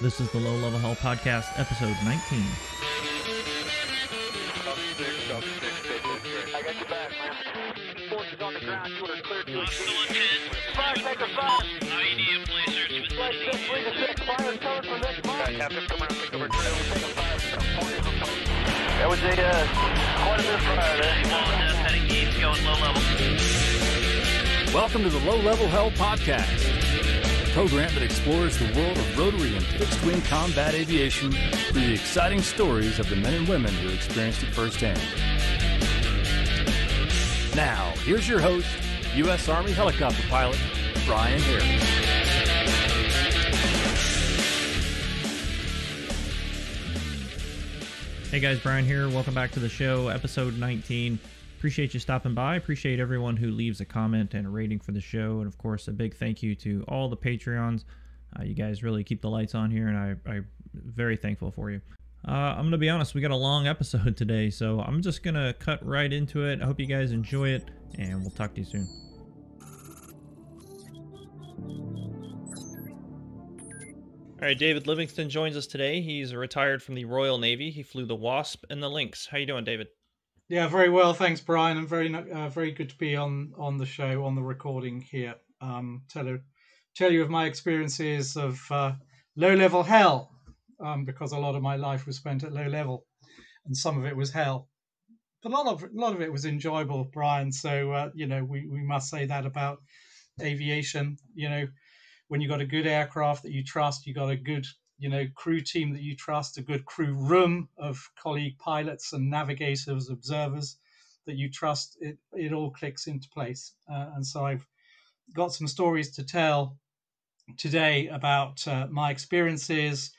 This is the Low Level Hell Podcast, episode 19. I got your back, man. Forces on the ground, you are clear to Five, take a five. IED place search. Three to six. Fire covered from this mark. Captain, come around, over trail. Take a five. That was a, uh, quite a bit of fire there. Well, going low level. Welcome to the Low Level Hell Podcast, program that explores the world of rotary and fixed wing combat aviation through the exciting stories of the men and women who experienced it firsthand. Now, here's your host, U.S. Army helicopter pilot, Brian Harris. Hey guys, Brian here. Welcome back to the show, episode 19. Appreciate you stopping by. Appreciate everyone who leaves a comment and a rating for the show. And of course, a big thank you to all the Patreons. Uh, you guys really keep the lights on here, and I, I'm very thankful for you. Uh, I'm going to be honest, we got a long episode today, so I'm just going to cut right into it. I hope you guys enjoy it, and we'll talk to you soon. All right, David Livingston joins us today. He's retired from the Royal Navy. He flew the Wasp and the Lynx. How you doing, David? Yeah, very well, thanks, Brian, and very uh, very good to be on on the show on the recording here. Um, tell you tell you of my experiences of uh, low level hell, um, because a lot of my life was spent at low level, and some of it was hell. But a lot of a lot of it was enjoyable, Brian. So uh, you know we we must say that about aviation. You know, when you got a good aircraft that you trust, you got a good you know crew team that you trust a good crew room of colleague pilots and navigators observers that you trust it it all clicks into place. Uh, and so i've got some stories to tell today about uh, my experiences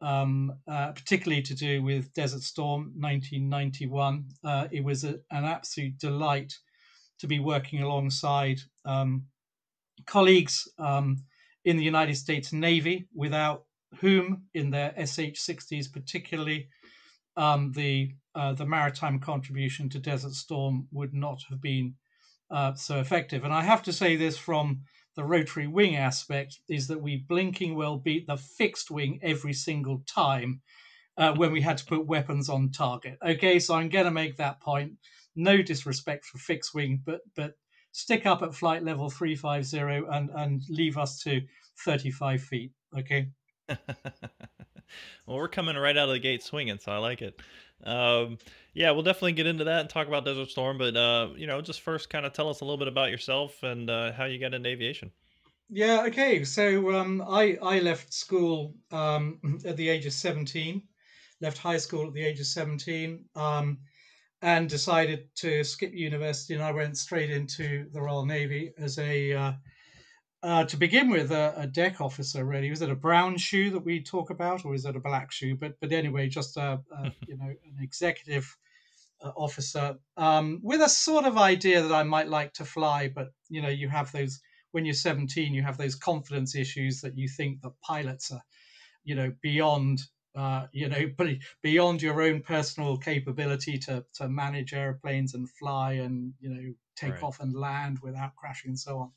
um, uh, particularly to do with desert storm 1991 uh, it was a, an absolute delight to be working alongside um, colleagues um, in the united states navy without whom in their SH60s particularly um, the uh, the maritime contribution to Desert Storm would not have been uh, so effective. And I have to say this from the rotary wing aspect is that we blinking well beat the fixed wing every single time uh, when we had to put weapons on target. Okay, so I'm going to make that point. No disrespect for fixed wing, but but stick up at flight level 350 and and leave us to 35 feet. Okay. well, we're coming right out of the gate swinging, so I like it. Um, yeah, we'll definitely get into that and talk about Desert Storm, but uh, you know, just first kind of tell us a little bit about yourself and uh, how you got into aviation. Yeah, okay. So um, I I left school um, at the age of seventeen, left high school at the age of seventeen, um, and decided to skip university, and I went straight into the Royal Navy as a uh, uh, to begin with, a, a, deck officer. Really, was it a brown shoe that we talk about, or is it a black shoe? But but anyway, just a, a you know an executive uh, officer um, with a sort of idea that I might like to fly. But you know, you have those when you're 17, you have those confidence issues that you think that pilots are, you know, beyond. Uh, you know, beyond your own personal capability to to manage airplanes and fly and you know take right. off and land without crashing and so on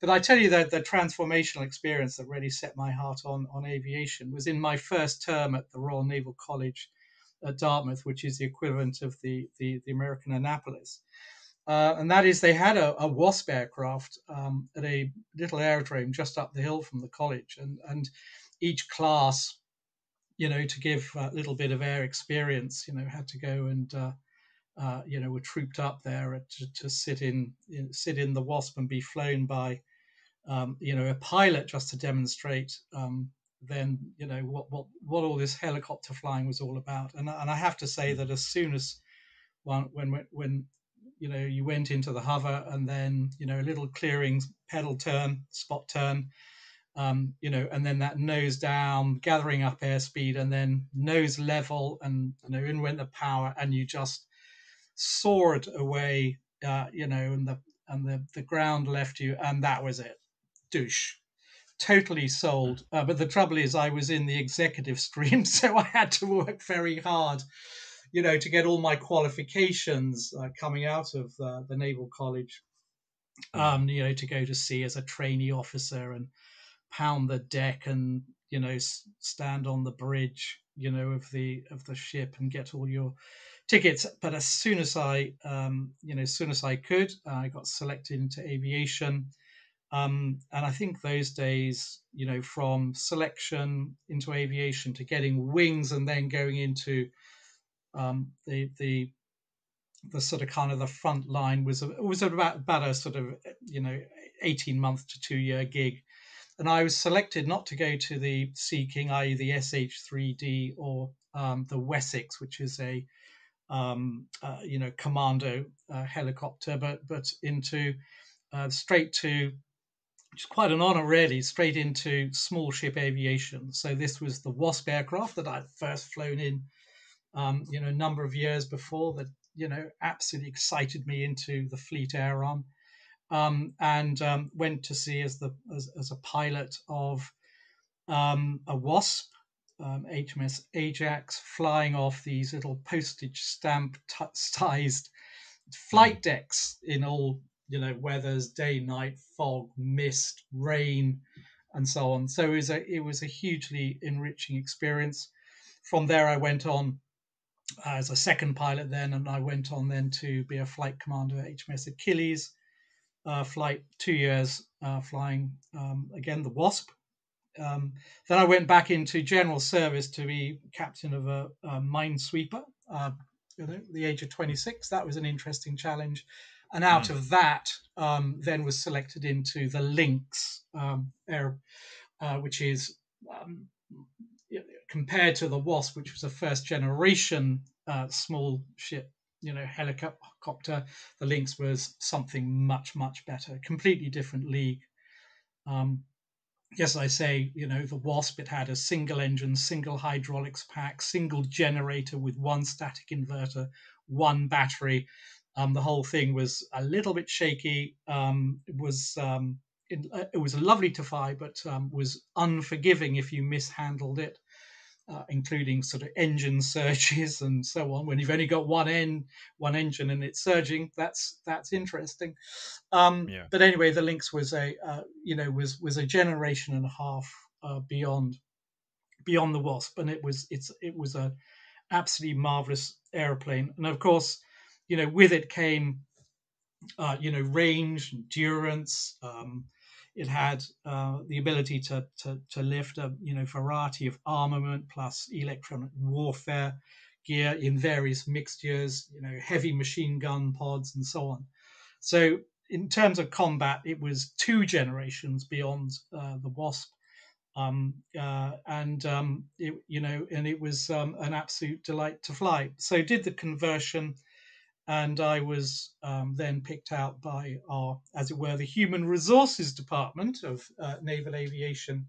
but I tell you that the transformational experience that really set my heart on on aviation was in my first term at the Royal Naval College at Dartmouth, which is the equivalent of the the, the American Annapolis. Uh, and that is they had a, a Wasp aircraft um, at a little aerodrome just up the hill from the college, and and each class, you know, to give a little bit of air experience, you know, had to go and uh, uh, you know were trooped up there to, to sit in, in sit in the Wasp and be flown by um, you know, a pilot just to demonstrate um, then, you know, what, what, what all this helicopter flying was all about. And, and I have to say that as soon as one, when, when, you know, you went into the hover and then, you know, a little clearing pedal turn, spot turn, um, you know, and then that nose down, gathering up airspeed, and then nose level, and you know, in went the power, and you just soared away, uh, you know, and the and the the ground left you, and that was it douche. Totally sold. Uh, but the trouble is, I was in the executive stream, so I had to work very hard, you know, to get all my qualifications uh, coming out of uh, the Naval College, um, you know, to go to sea as a trainee officer and pound the deck and you know, s- stand on the bridge, you know, of the of the ship and get all your tickets. But as soon as I, um, you know, as soon as I could, I got selected into aviation. Um, and I think those days, you know, from selection into aviation to getting wings and then going into um, the the the sort of kind of the front line was a, was about about a sort of you know eighteen month to two year gig, and I was selected not to go to the Sea King, i.e. the SH three D or um, the Wessex, which is a um, uh, you know commando uh, helicopter, but but into uh, straight to which is quite an honor, really, straight into small ship aviation. So this was the Wasp aircraft that I'd first flown in, um, you know, a number of years before that, you know, absolutely excited me into the Fleet Air Arm, um, and um, went to sea as the as, as a pilot of um, a Wasp. HMS Ajax flying off these little postage stamp t- sized flight decks in all you know weathers day night fog mist rain and so on. So it was a it was a hugely enriching experience. From there i went on as a second pilot then and i went on then to be a flight commander at hms achilles uh, flight two years uh, flying um, again the wasp um, then i went back into general service to be captain of a, a minesweeper uh, know the age of 26 that was an interesting challenge and out mm. of that um, then was selected into the Lynx um, uh, which is um, compared to the Wasp, which was a first generation uh, small ship, you know, helicopter. The Lynx was something much much better, completely different league. Um, yes, I say, you know, the Wasp, it had a single engine, single hydraulics pack, single generator with one static inverter, one battery. Um, the whole thing was a little bit shaky. Um, it was um, it, it, was lovely to fly, but um, was unforgiving if you mishandled it, uh, including sort of engine surges and so on. When you've only got one end, one engine, and it's surging, that's that's interesting. Um, yeah. But anyway, the Lynx was a uh, you know was was a generation and a half uh, beyond beyond the Wasp, and it was it's it was a absolutely marvelous airplane, and of course you know, with it came, uh, you know, range, endurance. Um, it had uh, the ability to, to, to lift a you know variety of armament plus electronic warfare gear in various mixtures, you know, heavy machine gun pods and so on. So in terms of combat, it was two generations beyond uh, the Wasp. Um, uh, and um, it, you know, and it was um, an absolute delight to fly. So did the conversion and I was um, then picked out by our, as it were, the Human Resources Department of uh, Naval Aviation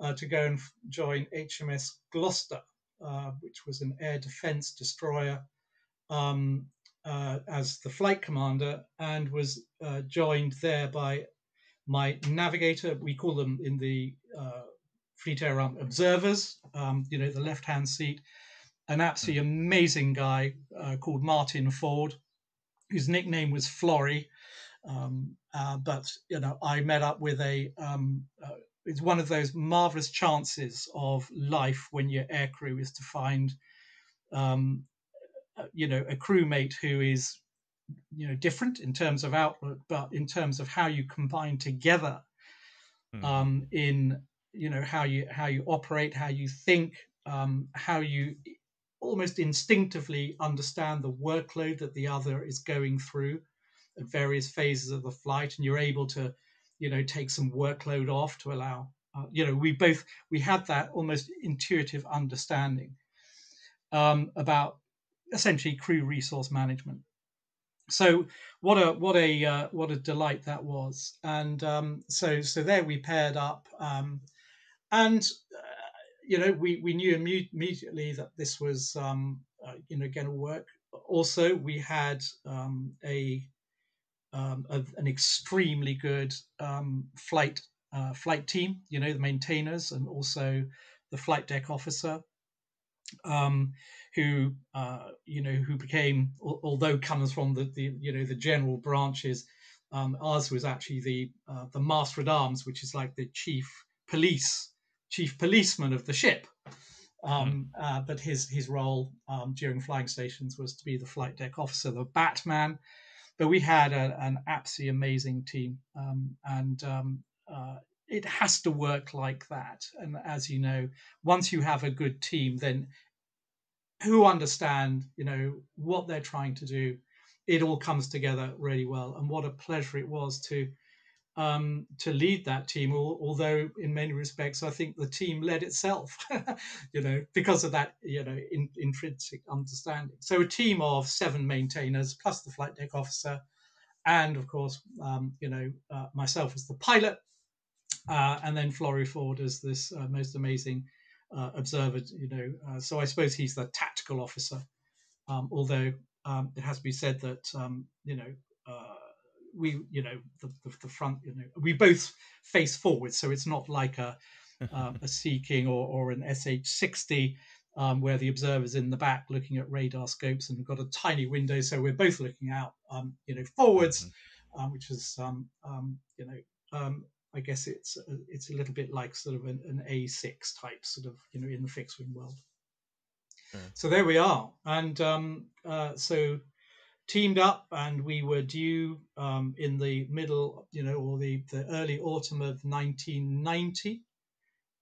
uh, to go and join HMS Gloucester, uh, which was an air defense destroyer, um, uh, as the flight commander, and was uh, joined there by my navigator. We call them in the uh, Fleet Air Arm observers, um, you know, the left hand seat an absolutely amazing guy uh, called Martin Ford, whose nickname was Flory. Um, uh, but you know, I met up with a. Um, uh, it's one of those marvelous chances of life when your air crew is to find, um, uh, you know, a crewmate who is, you know, different in terms of outlook, but in terms of how you combine together, mm. in you know how you how you operate, how you think, um, how you almost instinctively understand the workload that the other is going through at various phases of the flight and you're able to you know take some workload off to allow uh, you know we both we had that almost intuitive understanding um, about essentially crew resource management. So what a what a uh, what a delight that was. And um, so so there we paired up um, and you know, we, we knew immediately that this was, um, uh, you know, going to work. Also, we had um, a, um, a, an extremely good um, flight uh, flight team. You know, the maintainers and also the flight deck officer, um, who uh, you know who became, although comes from the, the you know the general branches. Um, ours was actually the uh, the master at arms, which is like the chief police chief policeman of the ship. Um, uh, but his his role um, during flying stations was to be the flight deck officer, the Batman. But we had a, an absolutely amazing team, um, and um, uh, it has to work like that. And as you know, once you have a good team, then who understand, you know, what they're trying to do, it all comes together really well. And what a pleasure it was to um, to lead that team. Although in many respects, I think the team led itself, you know, because of that, you know, in, intrinsic understanding. So a team of seven maintainers plus the flight deck officer, and of course, um, you know, uh, myself as the pilot, uh, and then Florey Ford as this uh, most amazing uh, observer. You know, uh, so I suppose he's the tactical officer. Um, although um, it has to be said that um, you know we you know the, the, the, front you know we both face forward, so it's not like a um, a Sea King or, or an SH60 um, where the observer's in the back looking at radar scopes and we've got a tiny window, so we're both looking out, um, you know, forwards, mm-hmm. um, which is, um, um, you know, um, I guess it's uh, it's a little bit like sort of an, an, A6 type, sort of, you know, in the fixed wing world. So there we are, and uh, so teamed up, and we were due in the middle, you know, or the the early autumn of 1990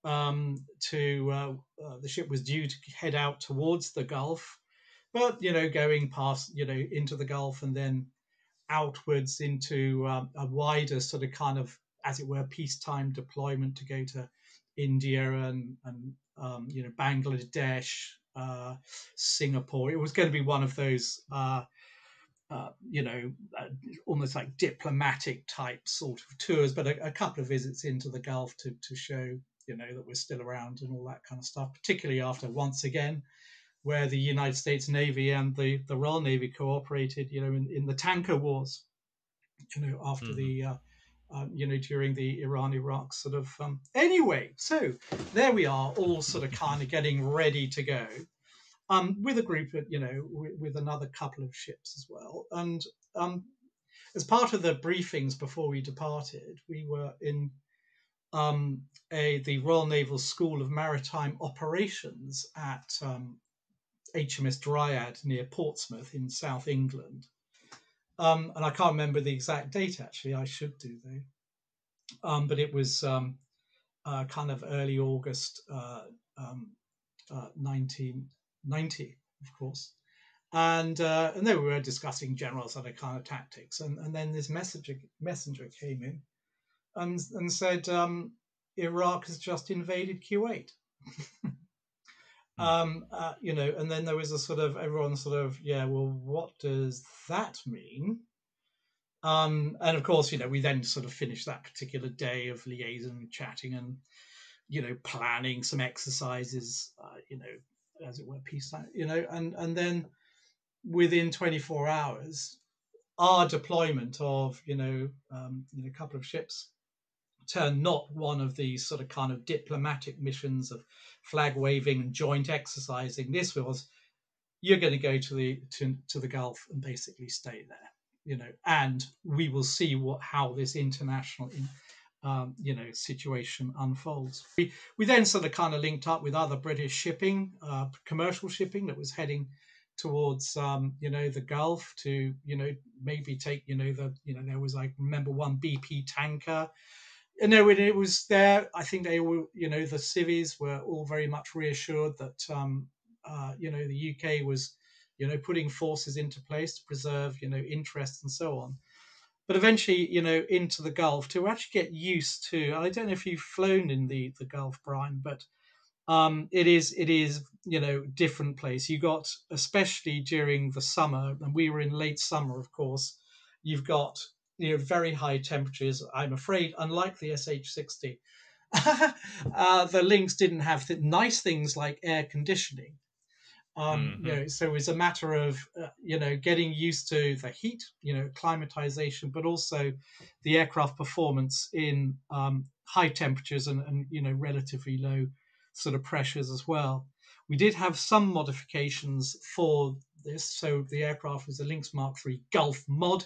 um, to uh, uh, the ship was due to head out towards the Gulf, but you know, going past, you know, into the Gulf and then outwards into um, a wider sort of kind of, as it were, peacetime deployment to go to India and and um, you know Bangladesh, uh, Singapore. It was going to be one of those. Uh, uh, you know, uh, almost like diplomatic type sort of tours, but a, a, couple of visits into the Gulf to, to show you know that we're still around and all that kind of stuff. Particularly after once again, where the United States Navy and the the Royal Navy cooperated, you know, in, in the tanker wars, you know, after mm-hmm. the uh, um, you know, during the Iran Iraq sort of. Um, anyway, so there we are, all sort of kind of getting ready to go, um, with a group, of, you know, with, with, another couple of ships as well. And um, as part of the briefings before we departed, we were in um, a, the Royal Naval School of Maritime Operations at um, HMS Dryad near Portsmouth in South England. Um, and I can't remember the exact date actually, I should do though. Um, but it was uh, kind of early August uh, uh, 19, 90, of course. And, uh, and they were discussing general sort of kind of tactics. And, and then this messenger, messenger came in and, and said, um, Iraq has just invaded Kuwait. Hmm. um, uh, you know, and then there was a sort of everyone sort of, yeah, well, what does that mean? Um, and of course, you know, we then sort of finished that particular day of liaison, chatting, and you know, planning some exercises. Uh, you know, as it were, peacetime, you know, and and then within 24 hours, our deployment of you know, um, you know, a couple of ships turned not one of these sort of kind of diplomatic missions of flag waving and joint exercising. This was you're going to go to the to, to the Gulf and basically stay there, you know, and we will see what how this international in, um, you know situation unfolds. We we then sort of kind of linked up with other British shipping, uh, commercial shipping that was heading towards um, you know the Gulf to you know maybe take you know the you know there was I remember one BP tanker no, when it was there, I think they were, you know, the civvies were all very much reassured that, um, uh, you know, the UK was, you know, putting forces into place to preserve, you know, interests and so on. But eventually, you know, into the Gulf to actually get used to. I don't know if you've flown in the the Gulf, Brian, but um, it is it is you know different place. You got especially during the summer, and we were in late summer, of course. You've got you know very high temperatures. I'm afraid, unlike the SH60, uh, the Lynx didn't have th- nice things like air conditioning. Um, mm-hmm. you know, so it was a matter of uh, you know getting used to the heat, you know, climatization, but also the aircraft performance in um, high temperatures and, and you know relatively low sort of pressures as well. We did have some modifications for this, so the aircraft was a Lynx Mark III Gulf mod,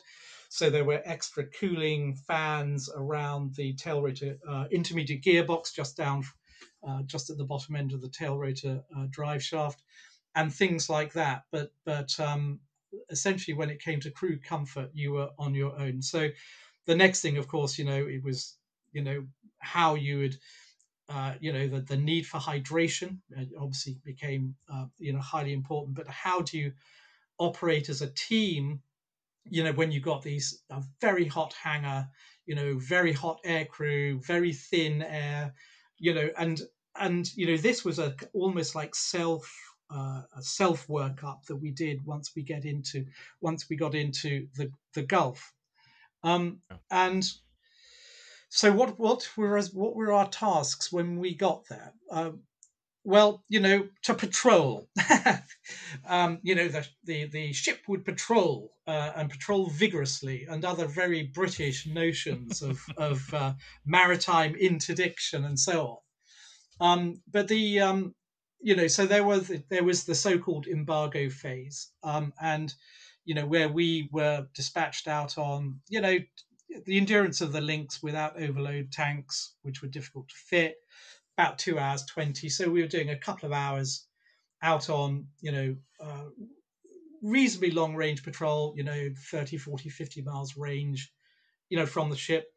so there were extra cooling fans around the tail rotor uh, intermediate gearbox just down uh, just at the bottom end of the tail rotor uh, drive shaft, and things like that. But but um, essentially, when it came to crew comfort, you were on your own. So the next thing, of course, you know, it was you know how you would. Uh, you know the, the need for hydration uh, obviously became uh, you know highly important but how do you operate as a team you know when you got these a very hot hangar you know very hot air crew very thin air you know and and you know this was a almost like self uh, a self workup that we did once we get into once we got into the the Gulf, um, and so what what were what were our tasks when we got there? Um, well, you know, to patrol. um, you know, the, the, the ship would patrol uh, and patrol vigorously, and other very British notions of, of uh, maritime interdiction and so on. Um, but the, um, you know, so there was there was the so-called embargo phase, um, and you know where we were dispatched out on, you know, the endurance of the Lynx without overload tanks, which were difficult to fit about two hours 20. So we were doing a couple of hours out on, you know, uh, reasonably long range patrol, you know, 30, 40, 50 miles range, you know, from the ship.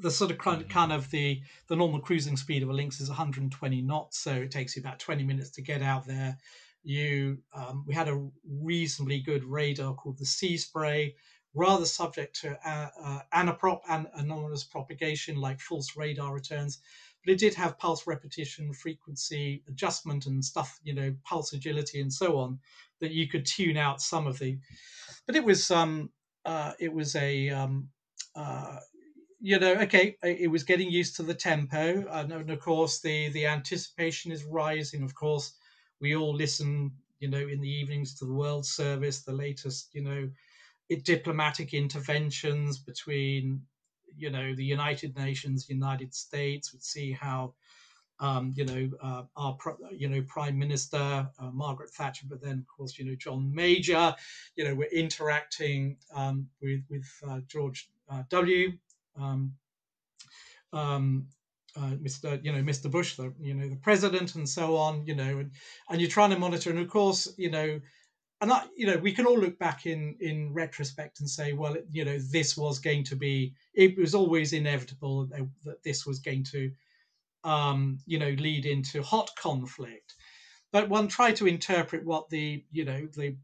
The sort of kind, kind of the the normal cruising speed of a Lynx is 120 knots, so it takes you about 20 minutes to get out there. You, um, we had a reasonably good radar called the Sea Spray, rather subject to uh, uh, anaprop and anomalous propagation, like false radar returns but it did have pulse repetition, frequency adjustment, and stuff, you know, pulse agility and so on, that you could tune out some of the. But it was um uh it was a um uh you know okay it was getting used to the tempo and, and of course the the anticipation is rising of course we all listen you know in the evenings to the world service the latest you know diplomatic interventions between you know the United Nations, United States would see how um, you know uh, our you know Prime Minister uh, Margaret Thatcher, but then of course you know John Major, you know we're interacting um, with with uh, George uh, W. Um, um, uh, Mr. You know, Mr. Bush, the you know the president, and so on. You know, and and you're trying to monitor, and of course, you know, and that you know we can all look back in in retrospect and say well you know this was going to be it was always inevitable that this was going to um you know lead into hot conflict but one tried to interpret what the you know the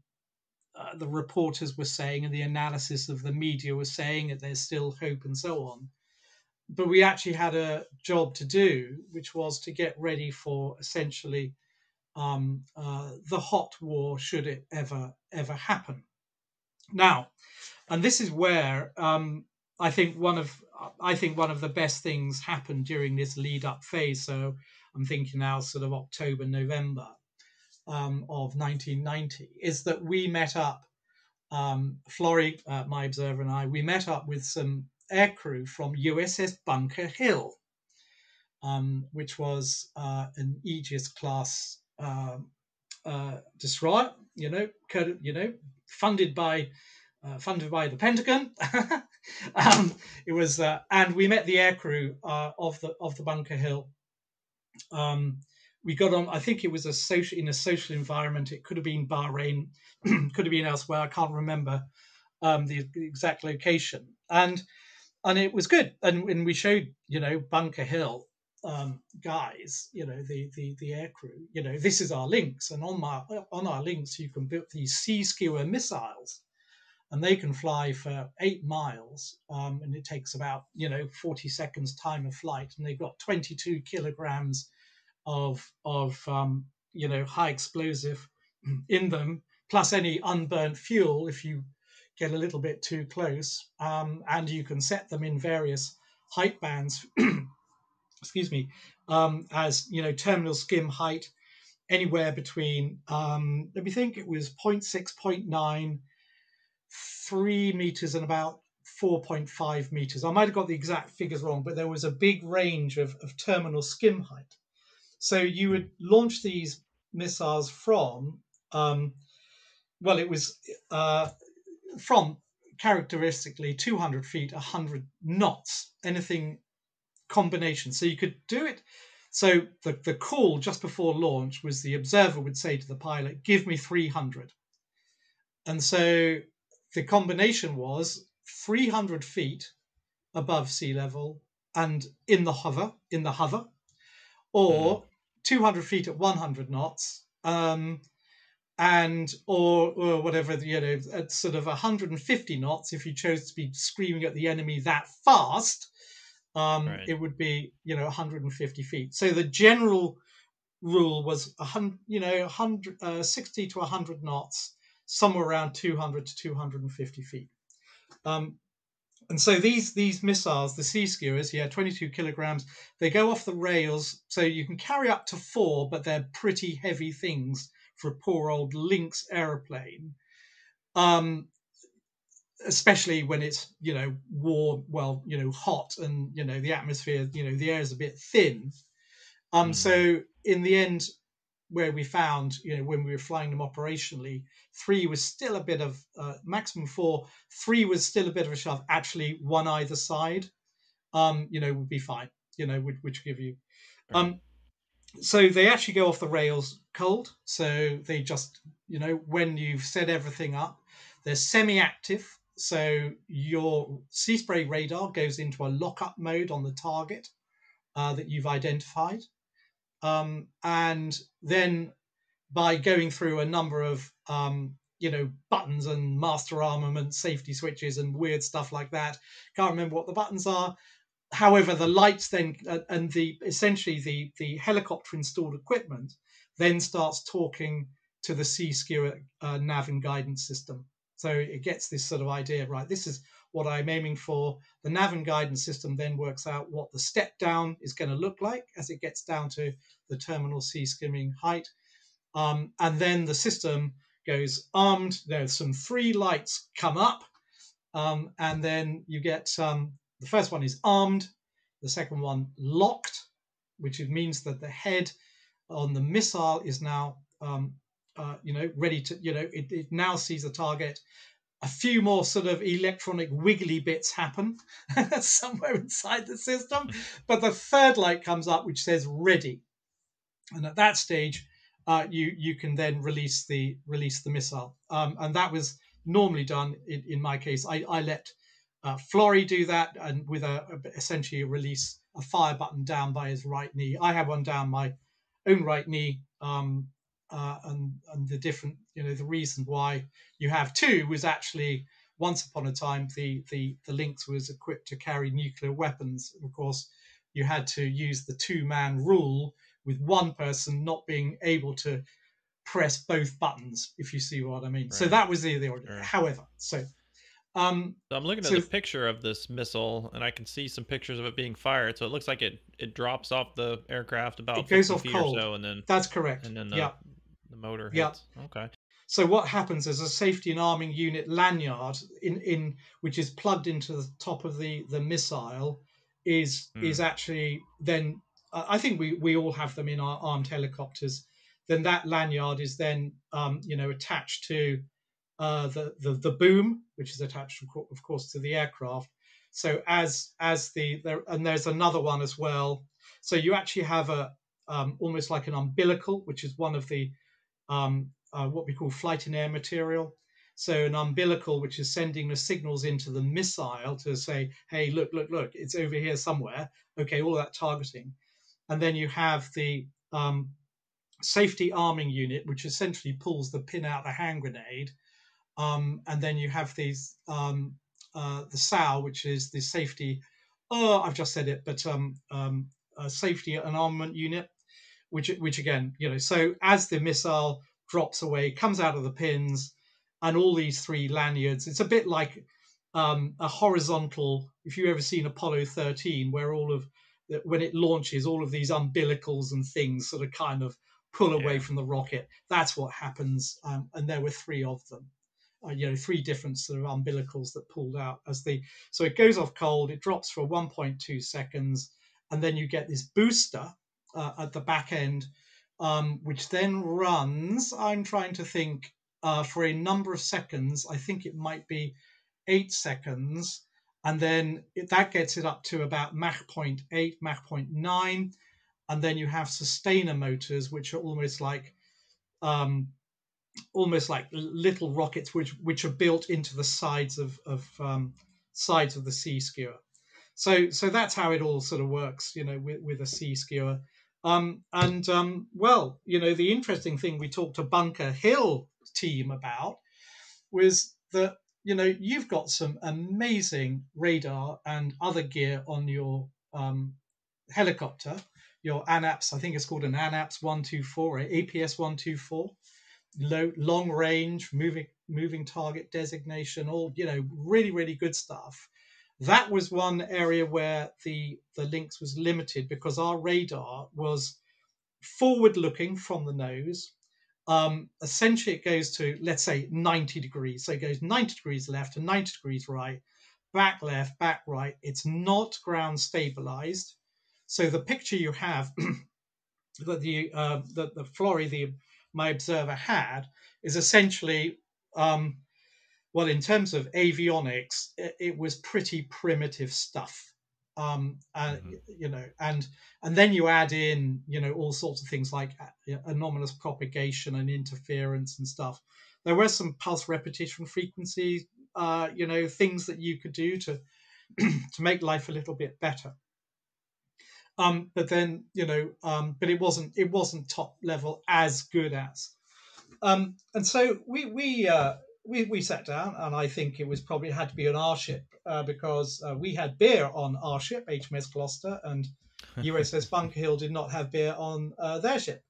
uh, the reporters were saying and the analysis of the media was saying that there's still hope and so on but we actually had a job to do which was to get ready for essentially um, uh, the hot war should it ever ever happen. Now, and this is where um, I think one of I think one of the best things happened during this lead up phase. So I'm thinking now, sort of October November um, of 1990, is that we met up. Um, Florrie, uh, my observer, and I, we met up with some aircrew from USS Bunker Hill, um, which was uh, an Aegis class um, uh, destroyer, you know, you know, funded by uh, funded by the Pentagon. um, it was, uh, and we met the aircrew uh, of the of the Bunker Hill. Um, we got on. I think it was a social in a social environment. It could have been Bahrain, could have been elsewhere. I can't remember um, the, the, exact location. And and it was good. And when we showed, you know, Bunker Hill, um, guys, you know, the, the the air crew, you know, this is our Lynx, and on my on our Lynx you can build these Sea Skua missiles, and they can fly for eight miles, um, and it takes about you know forty seconds time of flight, and they've got twenty two kilograms of of um, you know high explosive in them, plus any unburnt fuel if you get a little bit too close, um, and you can set them in various height bands excuse me, um, as you know, terminal skim height anywhere between um, let me think it was 0.6, 0.9, 3 meters and about 4.5 meters. I might have got the exact figures wrong, but there was a big range of, of terminal skim height. So you would launch these missiles from, um, well, it was uh, from characteristically 200 feet, 100 knots, anything combination. So you could do it So the, the call just before launch was the observer would say to the pilot, "Give me 300," and so the combination was 300 feet above sea level and in the hover in the hover, or 200 feet at 100 knots. Um, and or, or whatever you know at sort of 150 knots if you chose to be screaming at the enemy that fast um, Right. it would be you know 150 feet so the general rule was a hundred you know 100 uh, 60 to 100 knots somewhere around 200 to 250 feet um, and so these these missiles the Sea Skuas yeah 22 kilograms they go off the rails so you can carry up to four but they're pretty heavy things for a poor old lynx aeroplane um, especially when it's you know warm well you know hot and you know the atmosphere you know the air is a bit thin um Mhm. so in the end where we found you know when we were flying them operationally three was still a bit of uh, maximum four three was still a bit of a shove actually one either side um you know would be fine you know would which give you um so they actually go off the rails cold so they just you know when you've set everything up they're semi-active so your sea spray radar goes into a lockup mode on the target uh, that you've identified um, and then by going through a number of um, you know buttons and master armament safety switches and weird stuff like that can't remember what the buttons are. However the lights then uh, and the essentially the the helicopter installed equipment then starts talking to the Sea Skua uh, nav and guidance system. So it gets this sort of idea right this is what i'm aiming for. The nav and guidance system then works out what the step down is going to look like as it gets down to the terminal sea skimming height. Um, and then the system goes armed. There's some three lights come up. Um, and then you get um, the first one is armed. The second one locked which means that the head on the missile is now um, uh, you know ready to you know it, it now sees the target a few more sort of electronic wiggly bits happen somewhere inside the system. But the third light comes up which says ready. And at that stage uh, you you can then release the release the missile. Um, and that was normally done in, in my case. I, I let uh, Flory do that and with a, a essentially a release a fire button down by his right knee. I have one down my own right knee um, uh, and and the different you know the reason why you have two was actually once upon a time the the the lynx was equipped to carry nuclear weapons of course you had to use the two man rule with one person not being able to press both buttons if you see what i mean so that was the, the order Sure. however so um So I'm looking at So- the picture of this missile, and I can see some pictures of it being fired. So it looks like it it drops off the aircraft about It goes 50 off feet cold. or so, and then that's correct and then the, yeah the motor Yeah. hits. Okay. So what happens is a safety and arming unit lanyard in, in which is plugged into the top of the, the missile is Hmm. is actually then uh, I think we, we all have them in our armed helicopters. Then that lanyard is then um, you know attached to uh, the, the the boom, which is attached of of course to the aircraft. So as as the there and there's another one as well. So you actually have a um, almost like an umbilical, which is one of the um, uh, what we call flight in air material. So an umbilical, which is sending the signals into the missile to say, "Hey, look, look, look! It's over here somewhere." Okay, all that targeting, and then you have the um, safety arming unit, which essentially pulls the pin out the hand grenade, um, and then you have these um, uh, the SAL, which is the safety. Oh, I've just said it, but um, um, safety and armament unit, which which again, you know, so as the missile drops away, comes out of the pins, and all these three lanyards. It's a bit like um, a horizontal. If you've ever seen Apollo 13, where all of that when it launches, all of these umbilicals and things sort of kind of pull away Yeah. from the rocket. That's what happens, um, and there were three of them. Uh, you know, three different sort of umbilicals that pulled out as the so it goes off cold. It drops for 1.2 seconds, and then you get this booster uh, at the back end, um, which then runs. I'm trying to think uh, for a number of seconds. I think it might be eight seconds, and then it, that gets it up to about Mach 0.8, Mach 0.9. and then you have sustainer motors, which are almost like um, almost like little rockets, which which are built into the sides of of um, sides of the Sea Skua. So so that's how it all sort of works, you know, with, with a Sea Skua. Um, and um, well, you know, the interesting thing we talked to Bunker Hill team about was that you know you've got some amazing radar and other gear on your um, helicopter, your ANAPS. I think it's called an ANAPS one two four, APS one two four, low long range, moving moving target designation, all you know, really really good stuff. That was one area where the the Lynx was limited because our radar was forward looking from the nose. Um, essentially it goes to let's say 90 degrees. So it goes 90 degrees left and 90 degrees right back left back right. It's not ground stabilized. So the picture you have that the uh, that the Florey the my observer had is essentially um, well in terms of avionics it, it was pretty primitive stuff um, and mm-hmm. you know, and and then you add in you know all sorts of things like uh, anomalous propagation and interference and stuff. There were some pulse repetition frequency, uh, you know, things that you could do to to make life a little bit better. Um, but then you know, um, but it wasn't it wasn't top level as good as. Um, and so we we uh, we, we sat down, and I think it was probably had to be on our ship uh, because uh, we had beer on our ship, HMS Gloucester, and USS Bunker Hill did not have beer on uh, their ship.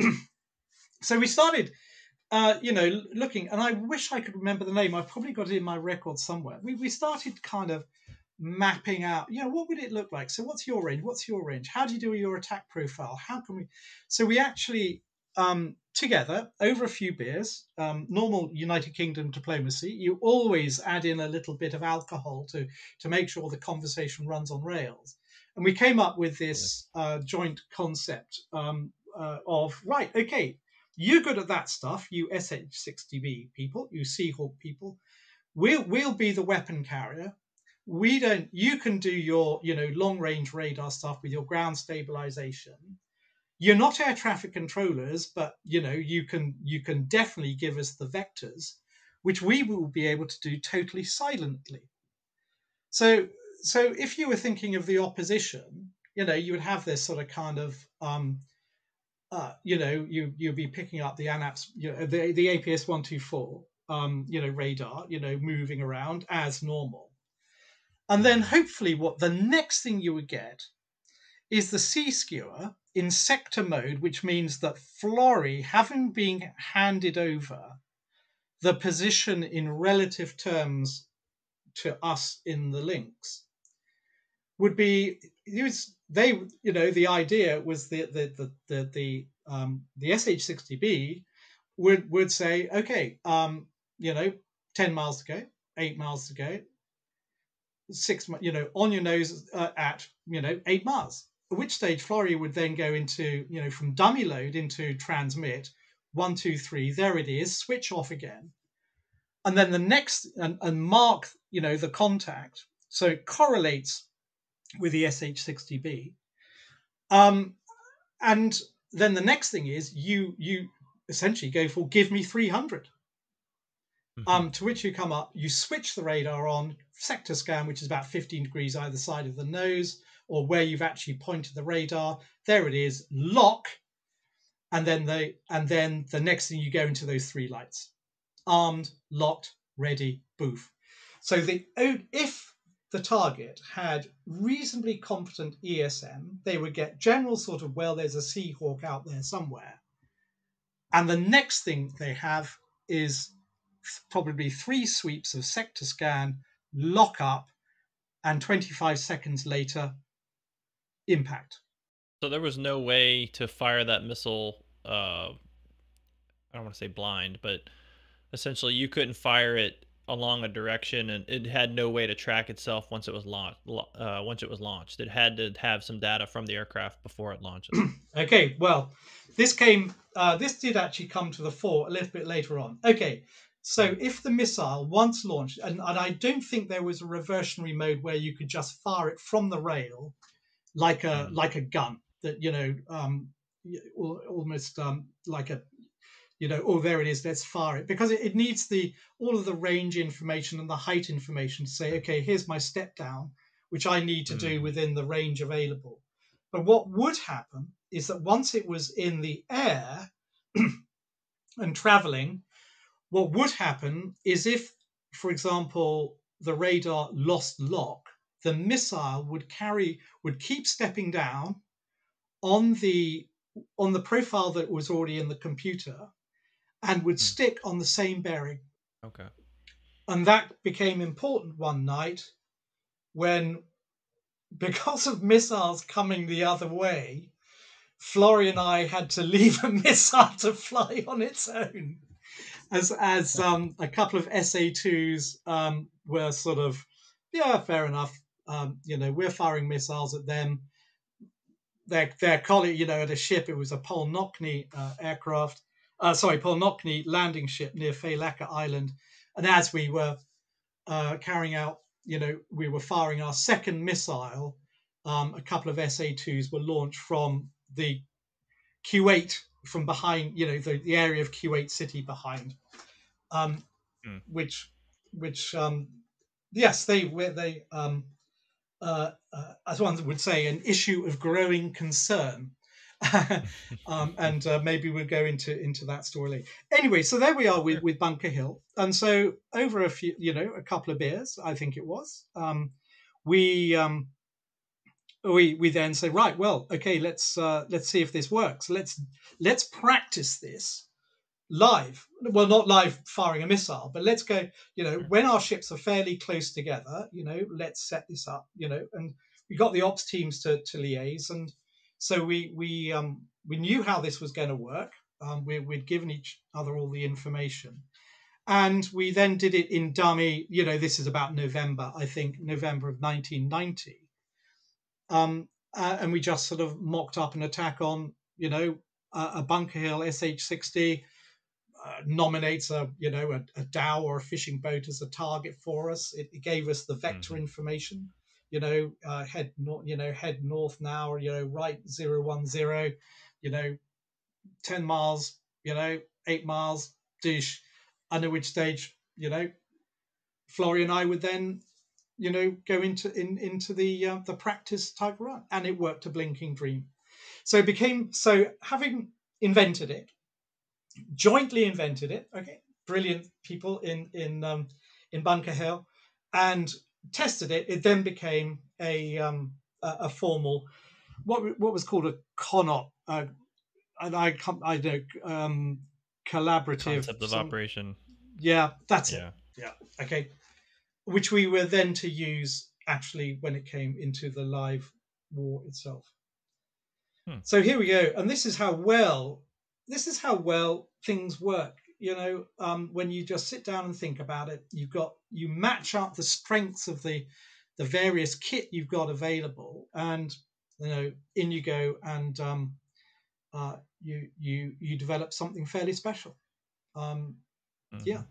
so we started, uh, you know, looking, and I wish I could remember the name. I've probably got it in my record somewhere. We, we started kind of mapping out, you know, what would it look like? So what's your range? What's your range? How do you do your attack profile? How can we? So we actually um, together over a few beers, um, normal United Kingdom diplomacy, you always add in a little bit of alcohol to, to make sure the conversation runs on rails. And we came up with this uh, joint concept um, uh, of, right, okay, you're good at that stuff, you SH-60B people, you Seahawk people. We'll, we'll be the weapon carrier. We don't, you can do your, you know, long range radar stuff with your ground stabilization you're not air traffic controllers, but you know you can you can definitely give us the vectors, which we will be able to do totally silently. So so if you were thinking of the opposition, you know you would have this sort of kind of um, uh, you know you you'd be picking up the ANAPS, you know, the the APS one two four, um, you know radar, you know moving around as normal, and then hopefully what the next thing you would get is the Sea Skua in sector mode, which means that Florey, having been handed over the position in relative terms to us in the Lynx, would be was, they you know the idea was the the the the, the um, the SH60B would would say okay um, you know 10 miles to go 8 miles to go six you know on your nose uh, at you know 8 miles at which stage Florey would then go into, you know, from dummy load into transmit, one, two, three, there it is, switch off again. And then the next, and, and mark, you know, the contact. So it correlates with the SH60B. Um, and then the next thing is you you essentially go for give me 300. Mm-hmm. Um, to which you come up, you switch the radar on, sector scan, which is about 15 degrees either side of the nose, or where you've actually pointed the radar. There it is, lock, and then the and then the next thing you go into those three lights, armed, locked, ready, boof. So the if the target had reasonably competent ESM, they would get general sort of well, there's a Seahawk out there somewhere, and the next thing they have is probably three sweeps of sector scan, lock up, and 25 seconds later, impact. So there was no way to fire that missile. Uh, I don't want to say blind, but essentially you couldn't fire it along a direction, and it had no way to track itself once it was launched. Uh, once it was launched, it had to have some data from the aircraft before it launches. okay, well, this came. Uh, this did actually come to the fore a little bit later on. Okay, so if the missile once launched, and, and I don't think there was a reversionary mode where you could just fire it from the rail like a mm. like a gun. that you know um, almost um, like a you know oh there it is let's fire it because it, it needs the all of the range information and the height information to say okay here's my step down which i need to do Mm. within the range available but what would happen is that once it was in the air and traveling what would happen is if for example the radar lost lock the missile would carry would keep stepping down on the on the profile that was already in the computer and would Hmm. stick on the same bearing Okay. and that became important one night when because of missiles coming the other way Florrie and I had to leave a missile to fly on its own as as um, a couple of SA2s um, were sort of yeah fair enough um, you know we're firing missiles at them their their colleague you know at a ship it was a Polnocny uh, aircraft uh, sorry Polnocny landing ship near Failaka Island and as we were uh, carrying out you know we were firing our second missile um, a couple of SA2s were launched from the Kuwait from behind, you know, the, the area of Kuwait City behind, um, Hmm. which, which, um, yes, they were they, um, uh, uh, as one would say, an issue of growing concern. um, and uh, maybe we'll go into into that story later. Anyway, so there we are with, with Bunker Hill, and so over a few, you know, a couple of beers, I think it was, um, we um, we we then say right well okay let's uh, let's see if this works let's let's practice this live well not live firing a missile but let's go you know when our ships are fairly close together you know let's set this up you know and we got the ops teams to, to liaise and so we we um we knew how this was going to work. Um, we, we'd given each other all the information. And we then did it in dummy you know this is about november i think november of 1990 um, uh, and we just sort of mocked up an attack on, you know, a, a Bunker Hill SH60 uh, nominates a, you know, a, a dhow or a fishing boat as a target for us. It, it gave us the vector Mhm. information, you know, uh, head north, you know, head north now, or you know, right zero one zero, you know, ten miles, you know, eight miles, dish. And at which stage, you know, Florrie and I would then you know go into in into the uh, the practice type run and it worked a blinking dream so it became so having invented it jointly invented it. Okay. Brilliant people in in um, in bunker hill and tested it. It then became a um a, a formal what what was called a conop uh, and i come i don't um collaborative Concept of some- operation. yeah that's it. Yeah. yeah. Okay. Which we were then to use actually when it came into the live war itself. Hmm. so here we go and this is how well this is how well things work you know um, when you just sit down and think about it you've got you match up the strengths of the the various kit you've got available and you know in you go and um, uh, you you you develop something fairly special um, Mhm. Yeah.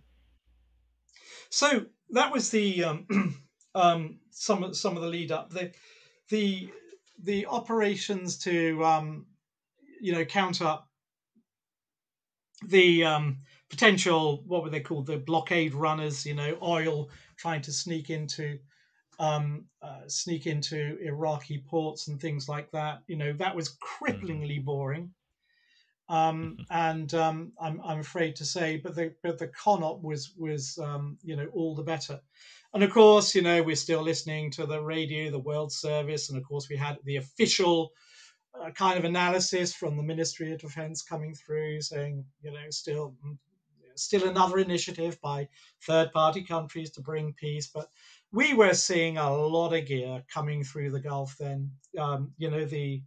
so that was the um, um, some of some of the lead up the the the operations to um, you know counter the um, potential what were they called? The blockade runners you know oil trying to sneak into um, uh, sneak into Iraqi ports and things like that. You know that was cripplingly boring. Um, and um, I'm, I'm afraid to say, but the but the conop was was um, you know all the better, and of course you know we're still listening to the radio, the World Service, and of course we had the official uh, kind of analysis from the Ministry of Defence coming through saying you know still mm, still another initiative by third party countries to bring peace, but we were seeing a lot of gear coming through the Gulf then. Um, you know the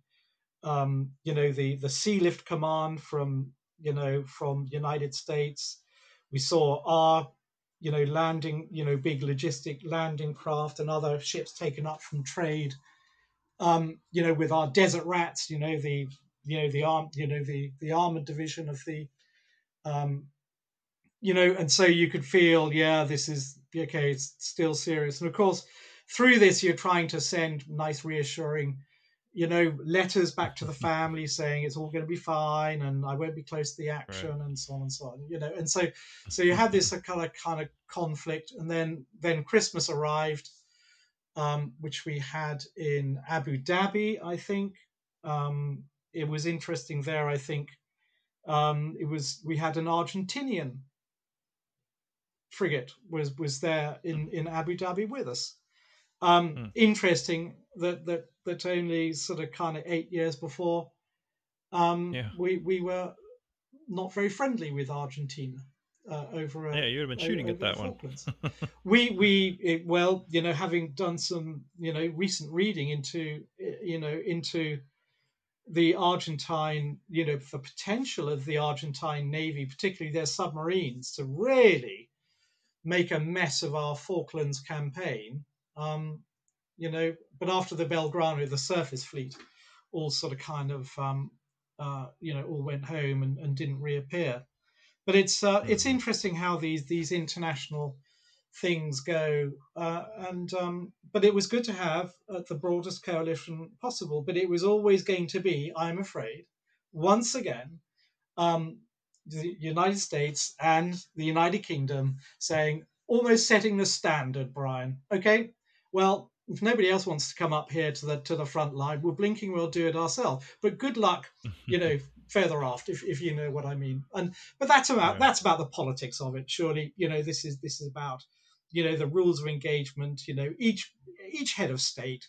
um, you know the the Sea Lift Command from you know from United States. We saw our you know landing you know big logistic landing craft and other ships taken up from trade. Um, you know with our Desert Rats, you know the you know the arm you know the the armored division of the um, you know and so you could feel yeah this is okay it's still serious. And of course through this you're trying to send nice reassuring you know, letters back to the family saying it's all going to be fine and I won't be close to the action and so on and so on. You know, and so so you had this kind of kind of conflict, and then then Christmas arrived, um, which we had in Abu Dhabi, I think. Um, it was interesting there. I think um, it was we had an Argentinian frigate was was there in in Abu Dhabi with us. Um, Hmm. Interesting that that that only sort of kind of eight years before, um, Yeah. we we were not very friendly with Argentina uh, over. Uh, Yeah, you would have been shooting at that one. We we it, well, you know, having done some you know recent reading into you know into the Argentine, you know, the potential of the Argentine Navy, particularly their submarines, to really make a mess of our Falklands campaign. Um, you know, but after the Belgrano, the surface fleet all sort of kind of, um, uh, you know, all went home and, and didn't reappear. But it's uh, it's Mhm. interesting how these these international things go, uh, and um, but it was good to have uh, the broadest coalition possible. But it was always going to be, I'm afraid, once again, um, the United States and the United Kingdom saying almost setting the standard, Brian. Okay, well, if nobody else wants to come up here to the to the front line, we're blinking, we'll do it ourselves. But good luck, you know, further aft, if, if you know what I mean. And but that's about Right. that's about the politics of it. Surely, you know, this is this is about, you know, the rules of engagement. You know, each each head of state,